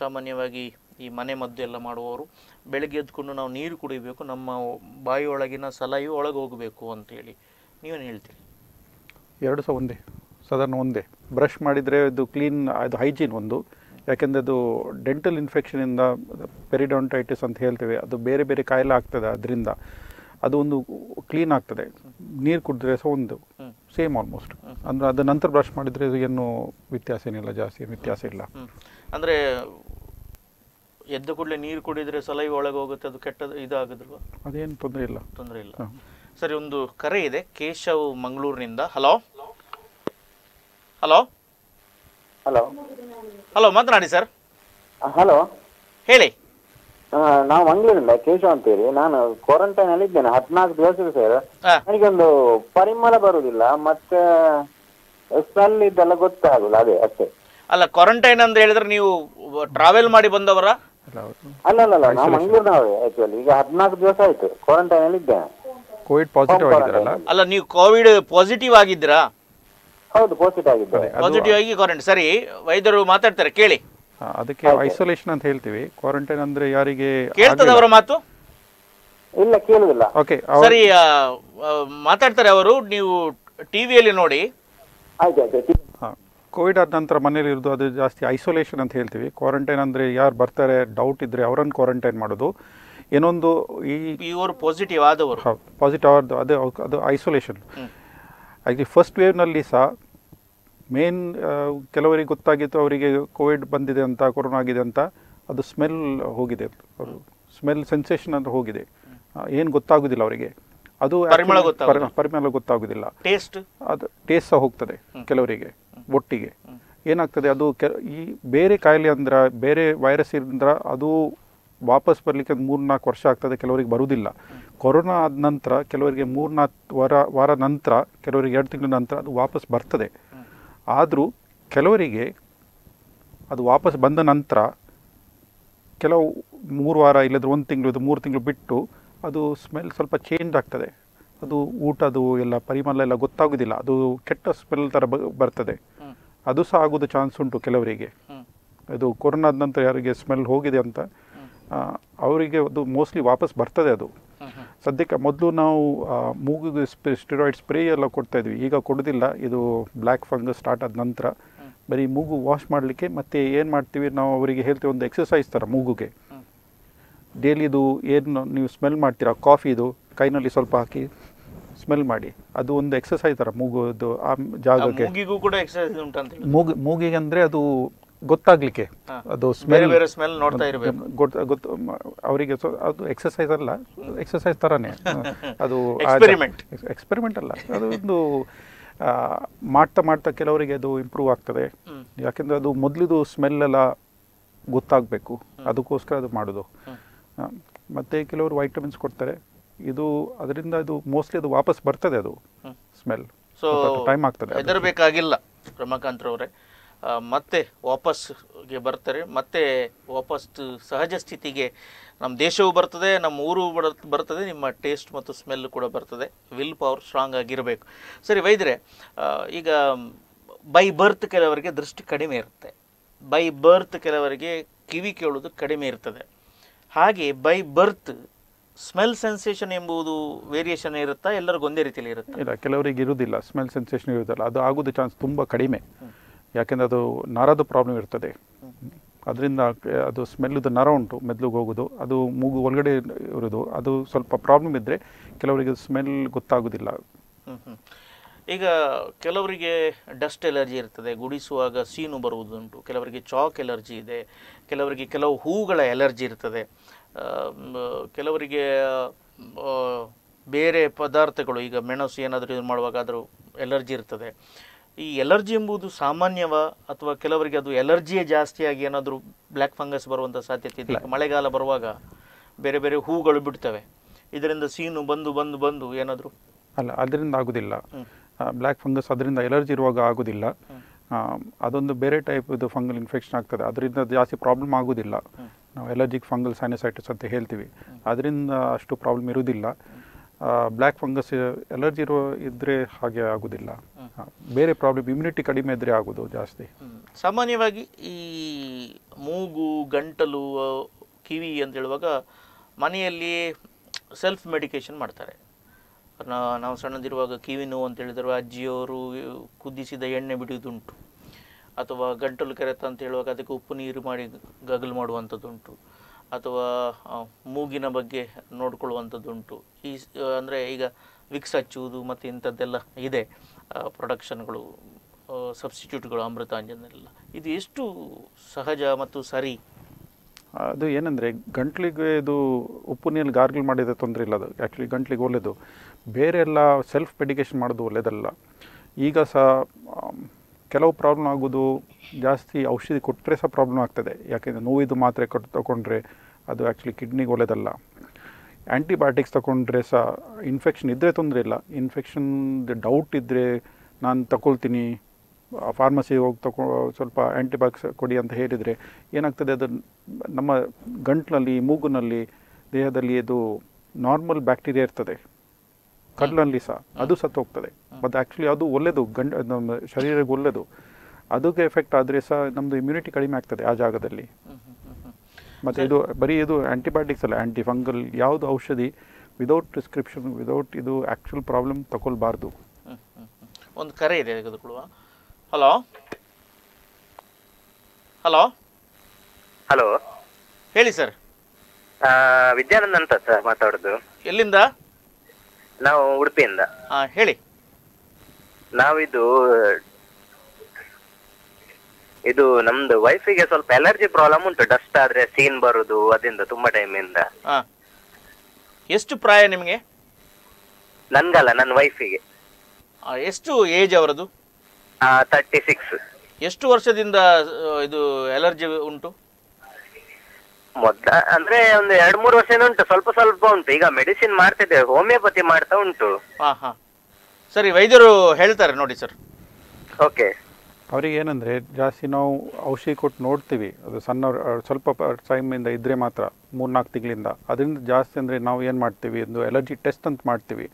ಸಾಮಾನ್ಯವಾಗಿ ಈ ಮನೆ ಮದ್ದು ಎಲ್ಲ ಮಾಡುವವರು, ಬೆಳಗ್ಗೆ ಎದ್ಕೊಂಡು ನಾವು ನೀರು ಕುಡಿಬೇಕು, ನಮ್ಮ ಬಾಯಿಯೊಳಗಿನ ಸಲಹೆಯು ಒಳಗೆ ಹೋಗಬೇಕು ಅಂತೇಳಿ. ನೀವೇನು ಹೇಳ್ತೀರಿ? ಎರಡು ಸಹ ಒಂದೇ, ಸಾಧಾರಣ ಒಂದೇ. ಬ್ರಷ್ ಮಾಡಿದರೆ ಅದು ಕ್ಲೀನ್, ಅದು ಹೈಜೀನ್ ಒಂದು. ಯಾಕೆಂದರೆ ಅದು ಡೆಂಟಲ್ ಇನ್ಫೆಕ್ಷನಿಂದ ಪೆರಿಡಾಂಟೈಟಿಸ್ ಅಂತ ಹೇಳ್ತೇವೆ, ಅದು ಬೇರೆ ಬೇರೆ ಕಾಯಿಲೆ ಆಗ್ತದೆ ಅದರಿಂದ. ಅದು ಒಂದು ಕ್ಲೀನ್ ಆಗ್ತದೆ. ನೀರು ಕುಡಿದ್ರೆ ಸಹ ಒಂದು. ಸೇಮ್ ಆಲ್ಮೋಸ್ಟ್ ಅಂದ್ರೆ ಅದ ನಂತರ ಬ್ರಷ್ ಮಾಡಿದರೆ ಏನು ವ್ಯತ್ಯಾಸ ಏನಿಲ್ಲ ಜಾಸ್ತಿ ವ್ಯತ್ಯಾಸ ಇಲ್ಲ. ಅಂದ್ರೆ ಎದ್ದ ಕೂಡಲೇ ನೀರು ಕುಡಿದ್ರೆ ಸಲಹೆ ಒಳಗೆ ಹೋಗುತ್ತೆ ಅದು ಕೆಟ್ಟದ್ದು ಇದಾಗದಿಲ್ವಾ? ಅದೇನು ತೊಂದರೆ ಇಲ್ಲ. ತೊಂದರೆ ಇಲ್ಲ. ಸರಿ ಒಂದು ಕರೆ ಇದೆ. ಕೇಶವ್ ಮಂಗಳೂರಿನಿಂದ. ಹಲೋ? ಹಲೋ? ಹಲೋ. ಹಲೋ ಮಾತನಾಡಿ ಸರ್. ಹಲೋ. ಹೇಳಿ. ನಾವು ಮಂಗಳೂರಿಂದ ಕೇಶವ ಅಂತೇಳಿ ನಾನು ಕ್ವಾರಂಟೈನ್ ಅಲ್ಲಿ ಇದ್ದೇನೆ ಹದಿನಾಲ್ಕು ದಿವಸ ಸರ್. ನನಗೆ ನನಗೊಂದು ಪರಿಮಳ ಬರುದಿಲ್ಲ ಮತ್ತೆ ಸ್ಮೆಲ್ ಇದೆಲ್ಲ ಗೊತ್ತಾಗುಲ್ಲ ಅದೇ ಅಷ್ಟೇ. ಅಲ್ಲ ಕ್ವಾರಂಟೈನ್ ಅಂತ ಹೇಳಿದ್ರೆ ನೀವು ಟ್ರಾವೆಲ್ ಮಾಡಿ ಬಂದವರ? ಅಲ್ಲ ಅಲ್ಲ ಅಲ್ಲ ನಾವು ಮಂಗಳೂರಿನವರೇ ಆಕ್ಚುಲಿ ಈಗ ಹದಿನಾಲ್ಕು ದಿವಸ ಆಯ್ತು ಕ್ವಾರಂಟೈನ್ ಅಲ್ಲಿ ಇದ್ದೇನೆ. ಕೋವಿಡ್ ಪಾಸಿಟಿವ್ ಆಗಿದ್ರಲ್ಲ? ಅಲ್ಲ ನೀವು ಕೋವಿಡ್ ಪಾಸಿಟಿವ್ ಆಗಿದ್ದೀರಾ? ಹೌದು ಪಾಸಿಟಿವ್ ಆಗಿದ್ದೆ ಪಾಸಿಟಿವ್ ಆಗಿ ಕ್ವಾರಂಟೈನ್ ಸರಿ ವೈದ್ಯರು ಮಾತಾಡ್ತಾರೆ ಕೇಳಿ. ಅದಕ್ಕೆ ಐಸೋಲೇಷನ್ ಅಂತ ಹೇಳ್ತೀವಿ. ಕ್ವಾರಂಟೈನ್ ಅಂದ್ರೆ ಯಾರಿಗೆ ಕೇಳ್ತದವರ ಅವರ ಮಾತು? ಇಲ್ಲ ಕೇಳುದಿಲ್ಲ. ಓಕೆ ಸರಿ ಮಾತಾಡ್ತಾರೆ ಅವರು. ನೀವು ಟಿವಿಯಲ್ಲಿ ನೋಡಿ. ಕೋವಿಡ್ ಆದ ನಂತರ ಮನೇಲಿ ಇರೋದು ಅದು ಜಾಸ್ತಿ ಐಸೋಲೇಷನ್ ಅಂತ ಹೇಳ್ತೀವಿ. ಕ್ವಾರಂಟೈನ್ ಅಂದ್ರೆ ಯಾರು ಬರ್ತಾರೆ ಡೌಟ್ ಇದ್ರೆ ಅವರನ್ನು ಕ್ವಾರಂಟೈನ್ ಮಾಡೋದು. ಏನೊಂದು ಈ ಇವರು ಪಾಸಿಟಿವ್ ಆದವರು. ಪಾಸಿಟಿವ್ ಆದ ಅದು ಅದು ಐಸೋಲೇಷನ್ ಆ್ಯಕ್ಚುಲಿ ಫಸ್ಟ್ ವೇವ್ನಲ್ಲಿ ಸಹ ಮೇನ್ ಕೆಲವರಿಗೆ ಗೊತ್ತಾಗಿತ್ತು ಅವರಿಗೆ ಕೋವಿಡ್ ಬಂದಿದೆ ಅಂತ ಕೊರೋನಾ ಆಗಿದೆ ಅಂತ ಅದು ಸ್ಮೆಲ್ ಹೋಗಿದೆ. ಅವರು ಸ್ಮೆಲ್ ಸೆನ್ಸೇಷನ್ ಅಂತ ಹೋಗಿದೆ. ಏನು ಗೊತ್ತಾಗೋದಿಲ್ಲ ಅವರಿಗೆ. ಅದು ಪರಿಮಳ ಗೊತ್ತಾಗುದಿಲ್ಲ ಗೊತ್ತಾಗೋದಿಲ್ಲ. ಪರಿಮಳ ಗೊತ್ತಾಗೋದಿಲ್ಲ. ಟೇಸ್ಟ್ ಅದು ಟೇಸ್ಟ್ ಸಹ ಹೋಗ್ತದೆ ಕೆಲವರಿಗೆ ಒಟ್ಟಿಗೆ. ಏನಾಗ್ತದೆ ಅದು ಕೆ ಈ ಬೇರೆ ಕಾಯಿಲೆ ಅಂದ್ರೆ ಬೇರೆ ವೈರಸ್ ಇದ್ರೆ ಅದು ವಾಪಸ್ ಬರಲಿಕ್ಕೆ ಮೂರ್ನಾಲ್ಕು ವರ್ಷ ಆಗ್ತದೆ ಕೆಲವರಿಗೆ ಬರುವುದಿಲ್ಲ ಕೊರೋನಾ ಆದ ನಂತರ ಕೆಲವರಿಗೆ ಮೂರ್ನಾಲ್ಕು ವಾರ ವಾರ ನಂತರ ಕೆಲವರಿಗೆ ಎರಡು ತಿಂಗಳ ನಂತರ ಅದು ವಾಪಸ್ ಬರ್ತದೆ. ಆದರೂ ಕೆಲವರಿಗೆ ಅದು ವಾಪಸ್ ಬಂದ ನಂತರ ಕೆಲವು ಮೂರು ವಾರ ಇಲ್ಲದ್ರೆ ಒಂದು ತಿಂಗಳು ಮೂರು ತಿಂಗಳು ಬಿಟ್ಟು ಅದು ಸ್ಮೆಲ್ ಸ್ವಲ್ಪ ಚೇಂಜ್ ಆಗ್ತದೆ. ಅದು ಊಟದು ಎಲ್ಲ ಪರಿಮಳ ಎಲ್ಲ ಗೊತ್ತಾಗೋದಿಲ್ಲ. ಅದು ಕೆಟ್ಟ ಸ್ಮೆಲ್ ಥರ ಬರ್ತದೆ. ಅದು ಸಹ ಆಗೋದು ಚಾನ್ಸ್ ಉಂಟು ಕೆಲವರಿಗೆ. ಅದು ಕೊರೋನಾದ ನಂತರ ಯಾರಿಗೆ ಸ್ಮೆಲ್ ಹೋಗಿದೆ ಅಂತ ಅವರಿಗೆ ಅದು ಮೋಸ್ಟ್ಲಿ ವಾಪಸ್ ಬರ್ತದೆ ಅದು. ಸದ್ಯಕ್ಕೆ ಮೊದಲು ನಾವು ಮೂಗುಗೆ ಸ್ಪ್ರೇ ಸ್ಟಿರಾಯ್ಡ್ ಸ್ಪ್ರೇ ಎಲ್ಲ ಕೊಡ್ತಾ ಇದ್ವಿ. ಈಗ ಕೊಡೋದಿಲ್ಲ. ಇದು ಬ್ಲ್ಯಾಕ್ ಫಂಗಸ್ ಸ್ಟಾರ್ಟ್ ಆದ ನಂತರ ಬರೀ ಮೂಗು ವಾಶ್ ಮಾಡಲಿಕ್ಕೆ ಮತ್ತೆ ಏನು ಮಾಡ್ತೀವಿ ನಾವು ಅವರಿಗೆ ಹೇಳ್ತೀವಿ ಒಂದು ಎಕ್ಸಸೈಸ್ ಥರ ಮೂಗುಗೆ. ಡೈಲಿದು ಏನು ನೀವು ಸ್ಮೆಲ್ ಮಾಡ್ತೀರಾ? ಕಾಫಿದು ಕೈನಲ್ಲಿ ಸ್ವಲ್ಪ ಹಾಕಿ ಸ್ಮೆಲ್ ಮಾಡಿ. ಅದು ಒಂದು ಎಕ್ಸಸೈಸ್ ಥರ ಮೂಗುದು ಆ ಜಾಗಕ್ಕೆ. ಮೂಗಿಗೂ ಕೂಡ ಎಕ್ಸರ್ಸೈಸ್ ಉಂಟಂತ ಮೂಗು ಮೂಗಿಗೆ ಅಂದರೆ ಅದು ಗೊತ್ತಾಗ್ಲಿಕ್ಕೆ. ಅದು ಸ್ಮೆಲ್ ಬೇರೆ ಸ್ಮೆಲ್ ನೋಡ್ತಾ ಇರಬೇಕು. ಗೊತ್ತ ಗೊತ್ತು ಅವರಿಗೆ ಅದು ಎಕ್ಸಸೈಸ್ ಅಲ್ಲ. ಎಕ್ಸಸೈಸ್ ಥರನೇ ಅದು. ಎಕ್ಸ್ಪೆರಿಮೆಂಟ್ ಅಲ್ಲ. ಅದು ಒಂದು ಮಾಡ್ತಾ ಮಾಡ್ತಾ ಕೆಲವರಿಗೆ ಅದು ಇಂಪ್ರೂವ್ ಆಗ್ತದೆ. ಯಾಕೆಂದರೆ ಅದು ಮೊದಲಿದು ಸ್ಮೆಲ್ ಎಲ್ಲ ಗೊತ್ತಾಗಬೇಕು. ಅದಕ್ಕೋಸ್ಕರ ಅದು ಮಾಡೋದು. ಮತ್ತೆ ಕೆಲವರು ವೈಟಮಿನ್ಸ್ ಕೊಡ್ತಾರೆ. ಇದು ಅದರಿಂದ ಅದು ಮೋಸ್ಟ್ಲಿ ಅದು ವಾಪಸ್ ಬರ್ತದೆ ಅದು ಸ್ಮೆಲ್ ಸೊ ಟೈಮ್ ಆಗ್ತದೆ. ಹೆದರಬೇಕಾಗಿಲ್ಲ ಆ, ಮತ್ತೆ ವಾಪಸ್ಗೆ ಬರ್ತಾರೆ. ಮತ್ತೆ ವಾಪಸ್ ಸಹಜ ಸ್ಥಿತಿಗೆ ನಮ್ಮ ದೇಶವೂ ಬರ್ತದೆ ನಮ್ಮ ಊರು ಬರ್- ಬರ್ತದೆ ನಿಮ್ಮ ಟೇಸ್ಟ್ ಮತ್ತು ಸ್ಮೆಲ್ ಕೂಡ ಬರ್ತದೆ. ವಿಲ್ ಪವರ್ ಸ್ಟ್ರಾಂಗ್ ಆಗಿರಬೇಕು. ಸರಿ ವೈದ್ಯರೆ ಈಗ ಬೈ ಬರ್ತ್ ಕೆಲವರಿಗೆ ದೃಷ್ಟಿ ಕಡಿಮೆ ಇರುತ್ತೆ. ಬೈ ಬರ್ತ್ ಕೆಲವರಿಗೆ ಕಿವಿ ಕೇಳೋದು ಕಡಿಮೆ ಇರ್ತದೆ. ಹಾಗೆ ಬೈ ಬರ್ತ್ ಸ್ಮೆಲ್ ಸೆನ್ಸೇಷನ್ ಎಂಬುದು ವೇರಿಯೇಷನ್ ಇರುತ್ತಾ? ಎಲ್ಲರಿಗೂ ಒಂದೇ ರೀತಿಯಲ್ಲಿ ಇರುತ್ತೆ? ಇಲ್ಲ ಕೆಲವರಿಗೆ ಇರುವುದಿಲ್ಲ. ಸ್ಮೆಲ್ ಸೆನ್ಸೇಷನ್ ಇರುವುದಿಲ್ಲ. ಅದು ಆಗೋದು ಚಾನ್ಸ್ ತುಂಬ ಕಡಿಮೆ. ಯಾಕೆಂದರೆ ಅದು ನರದ ಪ್ರಾಬ್ಲಮ್ ಇರ್ತದೆ. ಅದರಿಂದ ಅದು ಸ್ಮೆಲ್ದು ನರ ಉಂಟು ಮೆದ್ಲಿಗೆ ಹೋಗೋದು, ಅದು ಮೂಗು ಒಳಗಡೆ ಇರೋದು, ಅದು ಸ್ವಲ್ಪ ಪ್ರಾಬ್ಲಮ್ ಇದ್ದರೆ ಕೆಲವರಿಗೆ ಸ್ಮೆಲ್ ಗೊತ್ತಾಗೋದಿಲ್ಲ. ಈಗ ಕೆಲವರಿಗೆ ಡಸ್ಟ್ ಎಲರ್ಜಿ ಇರ್ತದೆ, ಗುಡಿಸುವಾಗ ಸೀನು ಬರುವುದುಂಟು, ಕೆಲವರಿಗೆ ಚಾಕ್ ಎಲರ್ಜಿ ಇದೆ, ಕೆಲವರಿಗೆ ಕೆಲವು ಹೂಗಳ ಎಲರ್ಜಿ ಇರ್ತದೆ. ಕೆಲವರಿಗೆ ಬೇರೆ ಪದಾರ್ಥಗಳು, ಈಗ ಮೆಣಸು ಏನಾದರೂ ಇದು ಮಾಡುವಾಗ ಅದರ ಎಲರ್ಜಿ ಇರ್ತದೆ. ಈ ಎಲರ್ಜಿ ಎಂಬುದು ಸಾಮಾನ್ಯವ ಅಥವಾ ಕೆಲವರಿಗೆ ಅದು ಎಲರ್ಜಿಯೇ ಜಾಸ್ತಿಯಾಗಿ ಏನಾದರೂ ಬ್ಲ್ಯಾಕ್ ಫಂಗಸ್ ಬರುವಂಥ ಸಾಧ್ಯತೆ ಇದೆ. ಮಳೆಗಾಲ ಬರುವಾಗ ಬೇರೆ ಬೇರೆ ಹೂಗಳು ಬಿಡ್ತವೆ. ಇದರಿಂದ ಸೀನು ಬಂದು ಬಂದು ಬಂದು ಏನಾದರೂ? ಅಲ್ಲ ಅದರಿಂದ ಆಗೋದಿಲ್ಲ. ಬ್ಲ್ಯಾಕ್ ಫಂಗಸ್ ಅದರಿಂದ ಎಲರ್ಜಿ ಇರುವಾಗ ಆಗೋದಿಲ್ಲ. ಅದೊಂದು ಬೇರೆ ಟೈಪ್ ಇದು ಫಂಗಲ್ ಇನ್ಫೆಕ್ಷನ್ ಆಗ್ತದೆ. ಅದರಿಂದ ಜಾಸ್ತಿ ಪ್ರಾಬ್ಲಮ್ ಆಗೋದಿಲ್ಲ. ನಾವು ಎಲರ್ಜಿಕ್ ಫಂಗಲ್ ಸೈನಸೈಟಿಸ್ ಅಂತ ಹೇಳ್ತೀವಿ. ಅದರಿಂದ ಅಷ್ಟು ಪ್ರಾಬ್ಲಮ್ ಇರುವುದಿಲ್ಲ ಬ್ಲ್ಯಾಕ್ ಫಂಗಸ್ ಎಲರ್ಜಿ ಇರೋ ಇದ್ದರೆ ಹಾಗೆ ಆಗೋದಿಲ್ಲ. ಬೇರೆ ಪ್ರಾಬ್ಲಮ್ ಇಮ್ಯುನಿಟಿ ಕಡಿಮೆ ಇದ್ದರೆ ಆಗೋದು ಜಾಸ್ತಿ. ಸಾಮಾನ್ಯವಾಗಿ ಈ ಮೂಗು ಗಂಟಲು ಕಿವಿ ಅಂತ ಹೇಳುವಾಗ ಮನೆಯಲ್ಲಿ ಸೆಲ್ಫ್ ಮೆಡಿಕೇಶನ್ ಮಾಡ್ತಾರೆ. ನಾವು ಸಣ್ಣದಿರುವಾಗ ಕಿವಿ ನೋವು ಅಂತ ಹೇಳಿದ್ರೆ ಅಜ್ಜಿಯವರು ಕುದಿಸಿದ ಎಣ್ಣೆ ಬಿಡುವುದುಂಟು. ಅಥವಾ ಗಂಟಲು ಕೆರೆತ ಅಂತ ಹೇಳುವಾಗ ಅದಕ್ಕೆ ಉಪ್ಪು ನೀರು ಮಾಡಿ ಗಗಲ್ ಮಾಡುವಂಥದ್ದುಂಟು. ಅಥವಾ ಮೂಗಿನ ಬಗ್ಗೆ ನೋಡ್ಕೊಳ್ಳುವಂಥದ್ದುಂಟು. ಈ ಅಂದರೆ ಈಗ ವಿಕ್ಸ್ ಹಚ್ಚುವುದು ಮತ್ತು ಇಂಥದ್ದೆಲ್ಲ ಇದೆ. ಪ್ರೊಡಕ್ಷನ್ಗಳು ಸಬ್ಸ್ಟಿಟ್ಯೂಟ್ಗಳು ಅಮೃತಾಂಜನೆಲ್ಲ ಇದು ಎಷ್ಟು ಸಹಜ ಮತ್ತು ಸರಿ? ಅದು ಏನಂದರೆ, ಗಂಟ್ಲಿಗೆ ಇದು ಉಪ್ಪು ನೀರು ಗಾರ್ಗಲ್ ಮಾಡಿದರೆ ತೊಂದರೆ ಇಲ್ಲ ಅದು. ಆ್ಯಕ್ಚುಲಿ ಗಂಟ್ಲಿಗೆ ಒಳ್ಳೆಯದು ಬೇರೆ ಎಲ್ಲ ಸೆಲ್ಫ್ ಮೆಡಿಕೇಶನ್ ಮಾಡೋದು ಒಳ್ಳೆಯದಲ್ಲ ಈಗ ಸಹ ಕೆಲವು ಪ್ರಾಬ್ಲಮ್ ಆಗೋದು, ಜಾಸ್ತಿ ಔಷಧಿ ಕೊಟ್ಟರೆ ಸಹ ಪ್ರಾಬ್ಲಮ್ ಆಗ್ತದೆ. ಯಾಕೆಂದರೆ ನೋವಿದು ಮಾತ್ರೆ ಕೊಟ್ಟು ತೊಗೊಂಡ್ರೆ ಅದು ಆ್ಯಕ್ಚುಲಿ ಕಿಡ್ನಿಗೆ ಒಳ್ಳೆಯದಲ್ಲ ಆ್ಯಂಟಿಬಯೋಟಿಕ್ಸ್ ತೊಗೊಂಡ್ರೆ ಸಹ ಇನ್ಫೆಕ್ಷನ್ ಇದ್ದರೆ ತೊಂದರೆ ಇಲ್ಲ. ಇನ್ಫೆಕ್ಷನ್ ಡೌಟ್ ಇದ್ದರೆ ನಾನು ತಗೊಳ್ತೀನಿ ಫಾರ್ಮಸಿಗೆ ಹೋಗಿ ತಗೊ ಸ್ವಲ್ಪ ಆ್ಯಂಟಿಬಯೋಟಿಕ್ಸ್ ಕೊಡಿ ಅಂತ ಹೇಳಿದರೆ ಏನಾಗ್ತದೆ ಅದು ನಮ್ಮ ಗಂಟ್ಲಲ್ಲಿ, ಮೂಗಿನಲ್ಲಿ, ದೇಹದಲ್ಲಿ ಇದು ನಾರ್ಮಲ್ ಬ್ಯಾಕ್ಟೀರಿಯಾ ಇರ್ತದೆ. ಕಲ್ಲಲ್ಲಿ ಸಹ. ಅದು ಸತ್ತು ಹೋಗ್ತದೆ. ಮತ್ತು ಆ್ಯಕ್ಚುಲಿ ಅದು ಒಳ್ಳೆಯದು ಗಂಡ ನಮ್ಮ ಶರೀರಕ್ಕೆ ಒಳ್ಳೆಯದು ಅದಕ್ಕೆ ಎಫೆಕ್ಟ್ ಆದರೆ ಸಹ ನಮ್ಮದು ಇಮ್ಯುನಿಟಿ ಕಡಿಮೆ ಆಗ್ತದೆ ಆ ಜಾಗದಲ್ಲಿ. ಮತ್ತು ಇದು ಬರೀ ಇದು ಆ್ಯಂಟಿಬಯೋಟಿಕ್ಸ್ ಅಲ್ಲ ಆ್ಯಂಟಿ ಫಂಗಲ್ ಯಾವುದು ಔಷಧಿ ವಿದೌಟ್ ಪ್ರಿಸ್ಕ್ರಿಪ್ಷನ್ ವಿದೌಟ್ ಇದು ಆ್ಯಕ್ಚುಲ್ ಪ್ರಾಬ್ಲಮ್ ತಗೊಳ್ಬಾರ್ದು. ಒಂದು ಕರೆ ಇದೆ ತೆಗೆದುಕೊಳ್ಳುವ ಹಲೋ ಹಲೋ ಹಲೋ ಹೇಳಿ ಸರ್ ವಿದ್ಯಾನಂದ್ ಅಂತ ಸರ್ ಮಾತಾಡೋದು. ಎಲ್ಲಿಂದ? ನಾವು ಉಡುಪಿಯಿಂದ. ಹಾ ಹೇಳಿ. ನಾವಿದು ಇದು ನಮ್ದು ವೈಫಿಗೆ ಸ್ವಲ್ಪ ಅಲರ್ಜಿ ಪ್ರಾಬ್ಲಮ್ ಉಂಟು. ಡಸ್ಟ್ ಆದ್ರೆ ಸೀನ್ ಬರುದು ಅದರಿಂದ ತುಂಬಾ ಟೈಮ್ ಇಂದ. ಹಾಂ ಎಷ್ಟು ಪ್ರಾಯ ನಿಮಗೆ? ನನ್ಗಲ್ಲ ನನ್ನ ವೈಫಿಗೆ ಎಷ್ಟು ಏಜ್ ಅವರದು? ತರ್ಟಿ ಸಿಕ್ಸ್ ಎಷ್ಟು ವರ್ಷದಿಂದ ಆ, ಇದು ಅಲರ್ಜಿ ಉಂಟು? ಮೊದ್ಲ ಅಂದ್ರೆ ಒಂದು ಎರಡ್ ಮೂರು ವರ್ಷ ಉಂಟು ಸ್ವಲ್ಪ ಸ್ವಲ್ಪ ಉಂಟು. ಈಗ ಮೆಡಿಸಿನ್ ಮಾಡ್ತಿದ್ದೇವೆ ಹೋಮಿಯೋಪತಿ ಮಾಡ್ತಾ ಉಂಟು. ಹಾ ಹಾ. ಸರಿ ವೈದ್ಯರು ಹೇಳ್ತಾರೆ ನೋಡಿ ಸರ್ ಓಕೆ ಅವ್ರಿಗೆ ಏನಂದ್ರೆ ಜಾಸ್ತಿ ನಾವು ಔಷಧಿ ಕೊಟ್ಟು ನೋಡ್ತೀವಿ. ಅದು ಸಣ್ಣ ಸ್ವಲ್ಪ ಸ್ವಲ್ಪ ಟೈಮಿಂದ ಇದ್ರೆ ಮಾತ್ರ ಮೂರ್ನಾಲ್ಕು ತಿಂಗಳಿಂದ. ಅದರಿಂದ ಜಾಸ್ತಿ ಅಂದ್ರೆ ನಾವು ಏನು ಮಾಡ್ತೀವಿ? ಒಂದು ಅಲರ್ಜಿ ಟೆಸ್ಟ್ ಅಂತ ಮಾಡ್ತೀವಿ.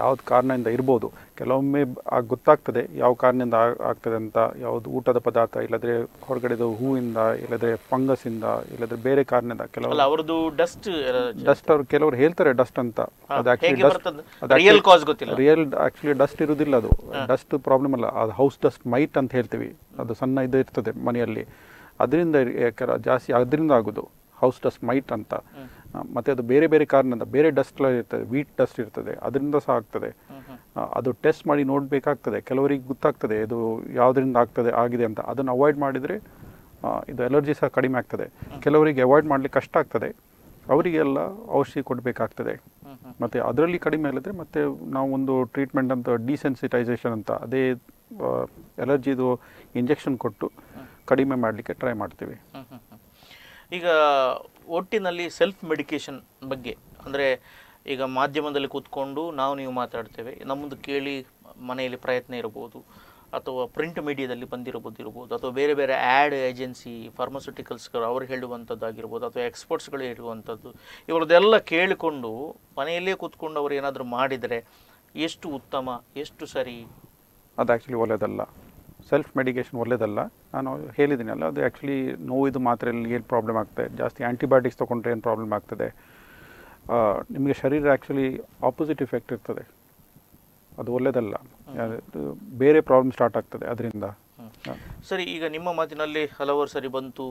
ಯಾವ್ದು ಕಾರಣದಿಂದ ಇರ್ಬೋದು. ಕೆಲವೊಮ್ಮೆ ಗೊತ್ತಾಗ್ತದೆ ಯಾವ ಕಾರಣದಿಂದ ಆಗ್ತದೆ ಅಂತ. ಯಾವುದು ಊಟದ ಪದಾರ್ಥ ಇಲ್ಲದ್ರೆ ಹೊರಗಡೆದು ಹೂವಿಂದ ಇಲ್ಲದ್ರೆ ಫಂಗಸ್ಸಿಂದ ಇಲ್ಲದ್ರೆ ಬೇರೆ ಕಾರಣದಿಂದ ಕೆಲವು ಅವ್ರದ್ದು ಡಸ್ಟ್ ಡಸ್ಟ್ ಅವ್ರು ಕೆಲವರು ಹೇಳ್ತಾರೆ ಡಸ್ಟ್ ಅಂತ. ಅದು ಹೇಗೆ ಆ್ಯಕ್ಚುಲಿ ರಿಯಲ್ ಕಾಸ್ ಗೊತ್ತಿಲ್ಲ. ರಿಯಲ್ ಆಕ್ಚುಲಿ ಡಸ್ಟ್ ಇರುವುದಿಲ್ಲ ಅದು. ಡಸ್ಟ್ ಪ್ರಾಬ್ಲಮ್ ಅಲ್ಲ. ಅದು ಹೌಸ್ ಡಸ್ಟ್ ಮೈಟ್ ಅಂತ ಹೇಳ್ತೀವಿ. ಅದು ಸಣ್ಣ ಇದು ಇರ್ತದೆ ಮನೆಯಲ್ಲಿ. ಅದರಿಂದ ಜಾಸ್ತಿ ಅದರಿಂದ ಆಗೋದು. ಹೌಸ್ ಡಸ್ಟ್ ಮೈಟ್ ಅಂತ. ಮತ್ತೆ ಅದು ಬೇರೆ ಬೇರೆ ಕಾರಣದಿಂದ ಬೇರೆ ಡಸ್ಟ್ ಇರ್ತದೆ ವೀಟ್ ಡಸ್ಟ್ ಇರ್ತದೆ ಅದರಿಂದ ಸಹ ಆಗ್ತದೆ. ಅದು ಟೆಸ್ಟ್ ಮಾಡಿ ನೋಡಬೇಕಾಗ್ತದೆ ಕೆಲವರಿಗೆ ಗೊತ್ತಾಗ್ತದೆ ಇದು ಯಾವುದರಿಂದ ಆಗ್ತದೆ ಆಗಿದೆ ಅಂತ. ಅದನ್ನು ಅವಾಯ್ಡ್ ಮಾಡಿದರೆ ಇದು ಎಲರ್ಜಿ ಸಹ ಕಡಿಮೆ ಆಗ್ತದೆ. ಕೆಲವರಿಗೆ ಅವಾಯ್ಡ್ ಮಾಡಲಿಕ್ಕೆ ಕಷ್ಟ ಆಗ್ತದೆ ಅವರಿಗೆಲ್ಲ ಔಷಧಿ ಕೊಡಬೇಕಾಗ್ತದೆ. ಮತ್ತು ಅದರಲ್ಲಿ ಕಡಿಮೆ ಆಗಿದ್ರೆ ಮತ್ತೆ ನಾವು ಒಂದು ಟ್ರೀಟ್ಮೆಂಟ್ ಅಂತ ಡಿಸೆನ್ಸಿಟೈಸೇಷನ್ ಅಂತ ಅದೇ ಎಲರ್ಜಿದು ಇಂಜೆಕ್ಷನ್ ಕೊಟ್ಟು ಕಡಿಮೆ ಮಾಡಲಿಕ್ಕೆ ಟ್ರೈ ಮಾಡ್ತೀವಿ. ಈಗ ಒಟ್ಟಿನಲ್ಲಿ ಸೆಲ್ಫ್ ಮೆಡಿಕೇಶನ್ ಬಗ್ಗೆ. ಅಂದರೆ ಈಗ ಮಾಧ್ಯಮದಲ್ಲಿ ಕೂತ್ಕೊಂಡು ನಾವು ನೀವು ಮಾತಾಡ್ತೇವೆ ನಮ್ಮದು ಕೇಳಿ ಮನೆಯಲ್ಲಿ ಪ್ರಯತ್ನ ಇರ್ಬೋದು ಅಥವಾ ಪ್ರಿಂಟ್ ಮೀಡಿಯಾದಲ್ಲಿ ಬಂದಿರಬಹುದು ಇರ್ಬೋದು ಅಥವಾ ಬೇರೆ ಬೇರೆ ಆ್ಯಡ್ ಏಜೆನ್ಸಿ ಫಾರ್ಮಸ್ಯೂಟಿಕಲ್ಸ್ಗಳು ಅವರು ಹೇಳುವಂಥದ್ದಾಗಿರ್ಬೋದು, ಅಥವಾ ಎಕ್ಸ್ಪರ್ಟ್ಸ್ಗಳು ಹೇಳುವಂಥದ್ದು ಇವರದೆಲ್ಲ ಕೇಳಿಕೊಂಡು ಮನೆಯಲ್ಲೇ ಕೂತ್ಕೊಂಡು ಅವರು ಏನಾದರೂ ಮಾಡಿದರೆ ಎಷ್ಟು ಉತ್ತಮ, ಎಷ್ಟು ಸರಿ? ಅದು ಆ್ಯಕ್ಚುಲಿ ಒಳ್ಳೆಯದಲ್ಲ ಸೆಲ್ಫ್ ಮೆಡಿಕೇಷನ್ ಒಳ್ಳೆಯದಲ್ಲ ನಾನು ಹೇಳಿದ್ದೀನಲ್ಲ ಅದು ಆ್ಯಕ್ಚುಲಿ ನೋವಿದು ಮಾತ್ರೆಯಲ್ಲಿ ಏನು ಪ್ರಾಬ್ಲಮ್ ಆಗ್ತದೆ ಜಾಸ್ತಿ ಆ್ಯಂಟಿಬಯೋಟಿಕ್ಸ್ ತೊಗೊಂಡ್ರೆ ಏನು ಪ್ರಾಬ್ಲಮ್ ಆಗ್ತದೆ? ನಿಮಗೆ ಶರೀರ ಆ್ಯಕ್ಚುಲಿ ಆಪೋಸಿಟ್ ಇಫೆಕ್ಟ್ ಇರ್ತದೆ. ಅದು ಒಳ್ಳೆಯದಲ್ಲ ಬೇರೆ ಪ್ರಾಬ್ಲಮ್ ಸ್ಟಾರ್ಟ್ ಆಗ್ತದೆ ಅದರಿಂದ. ಸರಿ ಈಗ ನಿಮ್ಮ ಮಾತಿನಲ್ಲಿ ಹಲವಾರು ಸರಿ ಬಂತು.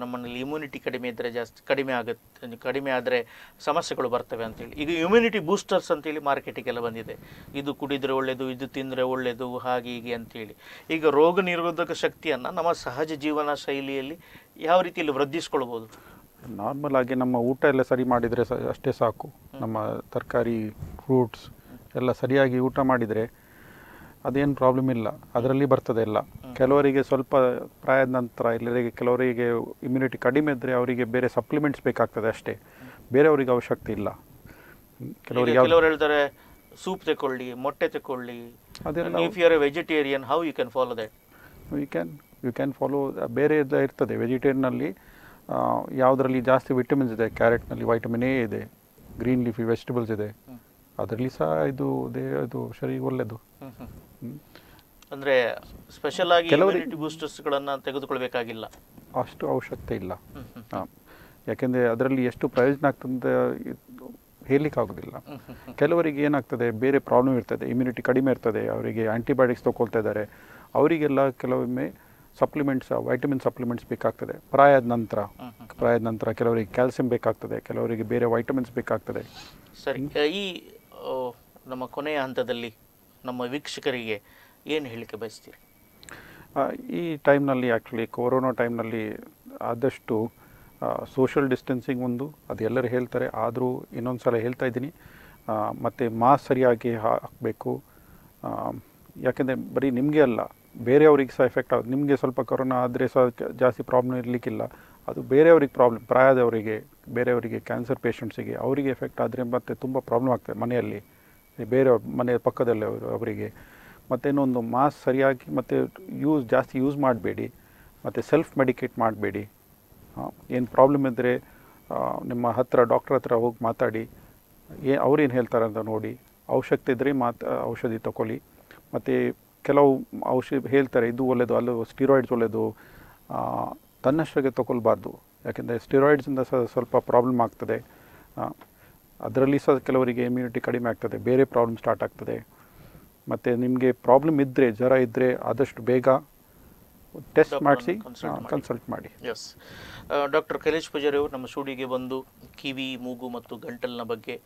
ನಮ್ಮಲ್ಲಿ ಇಮ್ಯುನಿಟಿ ಕಡಿಮೆ ಇದ್ದರೆ ಜಾಸ್ತಿ ಕಡಿಮೆ ಆಗುತ್ತೆ ಕಡಿಮೆ ಆದರೆ ಸಮಸ್ಯೆಗಳು ಬರ್ತವೆ ಅಂತೇಳಿ ಈಗ ಇಮ್ಯುನಿಟಿ ಬೂಸ್ಟರ್ಸ್ ಅಂತೇಳಿ ಮಾರ್ಕೆಟಿಗೆಲ್ಲ ಬಂದಿದೆ. ಇದು ಕುಡಿದರೆ ಒಳ್ಳೆಯದು ಇದು ತಿಂದರೆ ಒಳ್ಳೆಯದು ಹಾಗೆ ಹೀಗೆ ಅಂತೇಳಿ ಈಗ ರೋಗ ನಿರೋಧಕ ಶಕ್ತಿಯನ್ನು ನಮ್ಮ ಸಹಜ ಜೀವನ ಶೈಲಿಯಲ್ಲಿ ಯಾವ ರೀತಿಯಲ್ಲಿ ವೃದ್ಧಿಸ್ಕೊಳ್ಬೋದು? ನಾರ್ಮಲ್ ಆಗಿ ನಮ್ಮ ಊಟ ಎಲ್ಲ ಸರಿ ಮಾಡಿದರೆ ಅಷ್ಟೇ ಸಾಕು. ನಮ್ಮ ತರಕಾರಿ ಫ್ರೂಟ್ಸ್ ಎಲ್ಲ ಸರಿಯಾಗಿ ಊಟ ಮಾಡಿದರೆ ಅದೇನು ಪ್ರಾಬ್ಲಮ್ ಇಲ್ಲ. ಅದರಲ್ಲಿ ಬರ್ತದೆ ಎಲ್ಲ. ಕೆಲವರಿಗೆ ಸ್ವಲ್ಪ ಪ್ರಾಯದ ನಂತರ ಎಲ್ಲರಿಗೆ ಕೆಲವರಿಗೆ ಇಮ್ಯುನಿಟಿ ಕಡಿಮೆ ಇದ್ದರೆ ಅವರಿಗೆ ಬೇರೆ ಸಪ್ಲಿಮೆಂಟ್ಸ್ ಬೇಕಾಗ್ತದೆ ಅಷ್ಟೇ. ಬೇರೆಯವರಿಗೆ ಅವಶ್ಯಕತೆ ಇಲ್ಲ. ಕೆಲವರಿಗೆ ಕೆಲವರು ಹೇಳ್ತಾರೆ ಸೂಪ್ ತಗೊಳ್ಳಿ ಮೊಟ್ಟೆ ತಗೊಳ್ಳಿ ಅದೆಲ್ಲ if you are a vegetarian how you can follow that you can you can follow ಬೇರೆ ಇದು ಇರ್ತದೆ. ವೆಜಿಟೇರಿಯನ್ನಲ್ಲಿ ಯಾವುದರಲ್ಲಿ ಜಾಸ್ತಿ ವಿಟಮಿನ್ಸ್ ಇದೆ ಕ್ಯಾರೆಟ್ನಲ್ಲಿ ವೈಟಮಿನ್ ಎ ಇದೆ ಗ್ರೀನ್ ಲೀಫಿ ವೆಜಿಟೇಬಲ್ಸ್ ಇದೆ. ಅದರಲ್ಲಿ ಸಹ ಇದು ದೇಹ ಇದು ಶರೀರ ಒಳ್ಳೆಯದು. ಅಂದ್ರೆ ಸ್ಪೆಷಲ್ ಆಗಿ ಇಮ್ಯುನಿಟಿ ಬೂಸ್ಟರ್ಸ್ಗಳನ್ನ ತೆಗೆದುಕೊಳ್ಬೇಕಾಗಿಲ್ಲ. ಅಷ್ಟು ಅವಶ್ಯಕತೆ ಇಲ್ಲ. ಹಾಂ. ಯಾಕೆಂದರೆ ಅದರಲ್ಲಿ ಎಷ್ಟು ಪ್ರಯೋಜನ ಆಗ್ತದೆ ಹೇಳಲಿಕ್ಕಾಗೋದಿಲ್ಲ ಕೆಲವರಿಗೆ ಏನಾಗ್ತದೆ ಬೇರೆ ಪ್ರಾಬ್ಲಮ್ ಇರ್ತದೆ ಇಮ್ಯುನಿಟಿ ಕಡಿಮೆ ಇರ್ತದೆ ಅವರಿಗೆ ಆಂಟಿಬಯೋಟಿಕ್ಸ್ ತೊಗೊಳ್ತಾ ಇದ್ದಾರೆ ಅವರಿಗೆಲ್ಲ ಕೆಲವೊಮ್ಮೆ ಸಪ್ಲಿಮೆಂಟ್ಸ್ ವೈಟಮಿನ್ ಸಪ್ಲಿಮೆಂಟ್ಸ್ ಬೇಕಾಗ್ತದೆ. ಪ್ರಾಯದ ನಂತರ ಪ್ರಾಯದ ನಂತರ ಕೆಲವರಿಗೆ ಕ್ಯಾಲ್ಸಿಯಂ ಬೇಕಾಗ್ತದೆ ಕೆಲವರಿಗೆ ಬೇರೆ ವೈಟಮಿನ್ಸ್ ಬೇಕಾಗ್ತದೆ. ಸರಿ ಈ ನಮ್ಮ ಕೊನೆಯ ಹಂತದಲ್ಲಿ ನಮ್ಮ ವೀಕ್ಷಕರಿಗೆ ಏನು ಹೇಳಿಕೆ ಬಯಸ್ತೀರಿ? ಈ ಟೈಮ್ನಲ್ಲಿ ಆ್ಯಕ್ಚುಲಿ ಕೊರೋನಾ ಟೈಮ್ನಲ್ಲಿ ಆದಷ್ಟು ಸೋಷಿಯಲ್ ಡಿಸ್ಟೆನ್ಸಿಂಗ್ ಒಂದು, ಅದು ಎಲ್ಲರೂ ಹೇಳ್ತಾರೆ. ಆದರೂ ಇನ್ನೊಂದು ಸಲ ಹೇಳ್ತಾ ಇದ್ದೀನಿ. ಮತ್ತು ಮಾಸ್ಕ್ ಸರಿಯಾಗಿ ಹಾಕಬೇಕು. ಯಾಕೆಂದರೆ ಬರೀ ನಿಮಗೆ ಅಲ್ಲ, ಬೇರೆಯವ್ರಿಗೆ ಸಹ ಎಫೆಕ್ಟ್ ಆಗುತ್ತೆ. ನಿಮಗೆ ಸ್ವಲ್ಪ ಕೊರೋನಾ ಆದರೆ ಸಹ ಜಾಸ್ತಿ ಪ್ರಾಬ್ಲಮ್ ಇರಲಿಕ್ಕಿಲ್ಲ. ಅದು ಬೇರೆಯವ್ರಿಗೆ ಪ್ರಾಬ್ಲಮ್ ಪ್ರಾಯದವರಿಗೆ, ಬೇರೆಯವರಿಗೆ ಕ್ಯಾನ್ಸರ್ ಪೇಷಂಟ್ಸಿಗೆ ಅವರಿಗೆ ಎಫೆಕ್ಟ್ ಆದರೆ ಮತ್ತೆ ತುಂಬ ಪ್ರಾಬ್ಲಮ್ ಆಗ್ತದೆ ಮನೆಯಲ್ಲಿ. ಬೇರೆ ಮನೆ ಪಕ್ಕದಲ್ಲಿ ಅವರು, ಅವರಿಗೆ. ಮತ್ತು ಇನ್ನೊಂದು ಮಾಸ್ಕ್ ಸರಿಯಾಗಿ ಮತ್ತು ಯೂಸ್ ಜಾಸ್ತಿ ಯೂಸ್ ಮಾಡಬೇಡಿ. ಮತ್ತು ಸೆಲ್ಫ್ ಮೆಡಿಕೇಟ್ ಮಾಡಬೇಡಿ. ಏನು ಪ್ರಾಬ್ಲಮ್ ಇದ್ದರೆ ನಿಮ್ಮ ಹತ್ತಿರ ಡಾಕ್ಟ್ರ್ ಹತ್ರ ಹೋಗಿ ಮಾತಾಡಿ. ಏ, ಅವ್ರೇನು ಹೇಳ್ತಾರೆ ಅಂತ ನೋಡಿ. ಅವಶ್ಯಕತೆ ಇದ್ದರೆ ಮಾತು, ಔಷಧಿ ತಗೊಳ್ಳಿ ಮತ್ತು ಕೆಲವು ಔಷಧಿ ಹೇಳ್ತಾರೆ, ಇದು ಒಳ್ಳೆಯದು ಅಲ್ಲೂ ಸ್ಟಿರಾಯ್ಡ್ಸ್ ಒಳ್ಳೆಯದು ತನ್ನಷ್ಟಕ್ಕೆ ತಗೊಳ್ಬಾರ್ದು ಯಾಕೆಂದರೆ ಸ್ಟಿರಾಯ್ಡ್ಸಿಂದ ಸ್ವಲ್ಪ ಪ್ರಾಬ್ಲಮ್ ಆಗ್ತದೆ. ಅದರಲ್ಲಿ ಸಹ ಕೆಲವರಿಗೆ ಇಮ್ಯುನಿಟಿ ಕಡಿಮೆ ಆಗ್ತದೆ ಬೇರೆ ಪ್ರಾಬ್ಲಮ್ ಸ್ಟಾರ್ಟ್ ಆಗ್ತದೆ. ಮತ್ತು ನಿಮಗೆ ಪ್ರಾಬ್ಲಮ್ ಇದ್ದರೆ ಜ್ವರ ಇದ್ದರೆ ಆದಷ್ಟು ಬೇಗ ಟೆಸ್ಟ್ ಮಾಡಿಸಿ. ಕನ್ಸಲ್ಟ್ ಮಾಡಿ. ಎಸ್ ಡಾಕ್ಟರ್ ಕೈಲೇಶ್ ಪೂಜಾರಿ ಅವರು ನಮ್ಮ ಸ್ಟುಡಿಯೋಗೆ ಬಂದು ಕಿವಿ ಮೂಗು ಮತ್ತು ಗಂಟಲಿನ ಬಗ್ಗೆ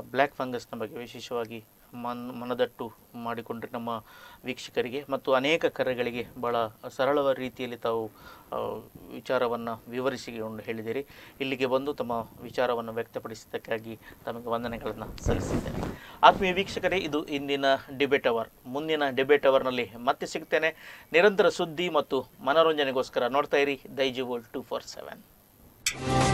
ಬ್ಲ್ಯಾಕ್ ಫಂಗಸ್ನ ಬಗ್ಗೆ ವಿಶೇಷವಾಗಿ ಮನ್ ಮನದಟ್ಟು ಮಾಡಿಕೊಂಡ್ರೆ ನಮ್ಮ ವೀಕ್ಷಕರಿಗೆ ಮತ್ತು ಅನೇಕ ಕರೆಗಳಿಗೆ ಭಾಳ ಸರಳವಾದ ರೀತಿಯಲ್ಲಿ ತಾವು ವಿಚಾರವನ್ನು ವಿವರಿಸಿಕೊಂಡು ಹೇಳಿದಿರಿ. ಇಲ್ಲಿಗೆ ಬಂದು ತಮ್ಮ ವಿಚಾರವನ್ನು ವ್ಯಕ್ತಪಡಿಸಿದ್ದಕ್ಕಾಗಿ ತಮಗೆ ವಂದನೆಗಳನ್ನು ಸಲ್ಲಿಸಿದ್ದೇನೆ. ಆತ್ಮೀಯ ವೀಕ್ಷಕರೇ, ಇದು ಇಂದಿನ ಡಿಬೇಟ್ ಅವರ್. ಮುಂದಿನ ಡಿಬೇಟ್ ಅವರ್ನಲ್ಲಿ ಮತ್ತೆ ಸಿಗ್ತೇನೆ. ನಿರಂತರ ಸುದ್ದಿ ಮತ್ತು ಮನೋರಂಜನೆಗೋಸ್ಕರ ನೋಡ್ತಾ ಇರಿ. ದೈಜಿವೋಲ್ ಟು ಫೋರ್ ಸೆವೆನ್.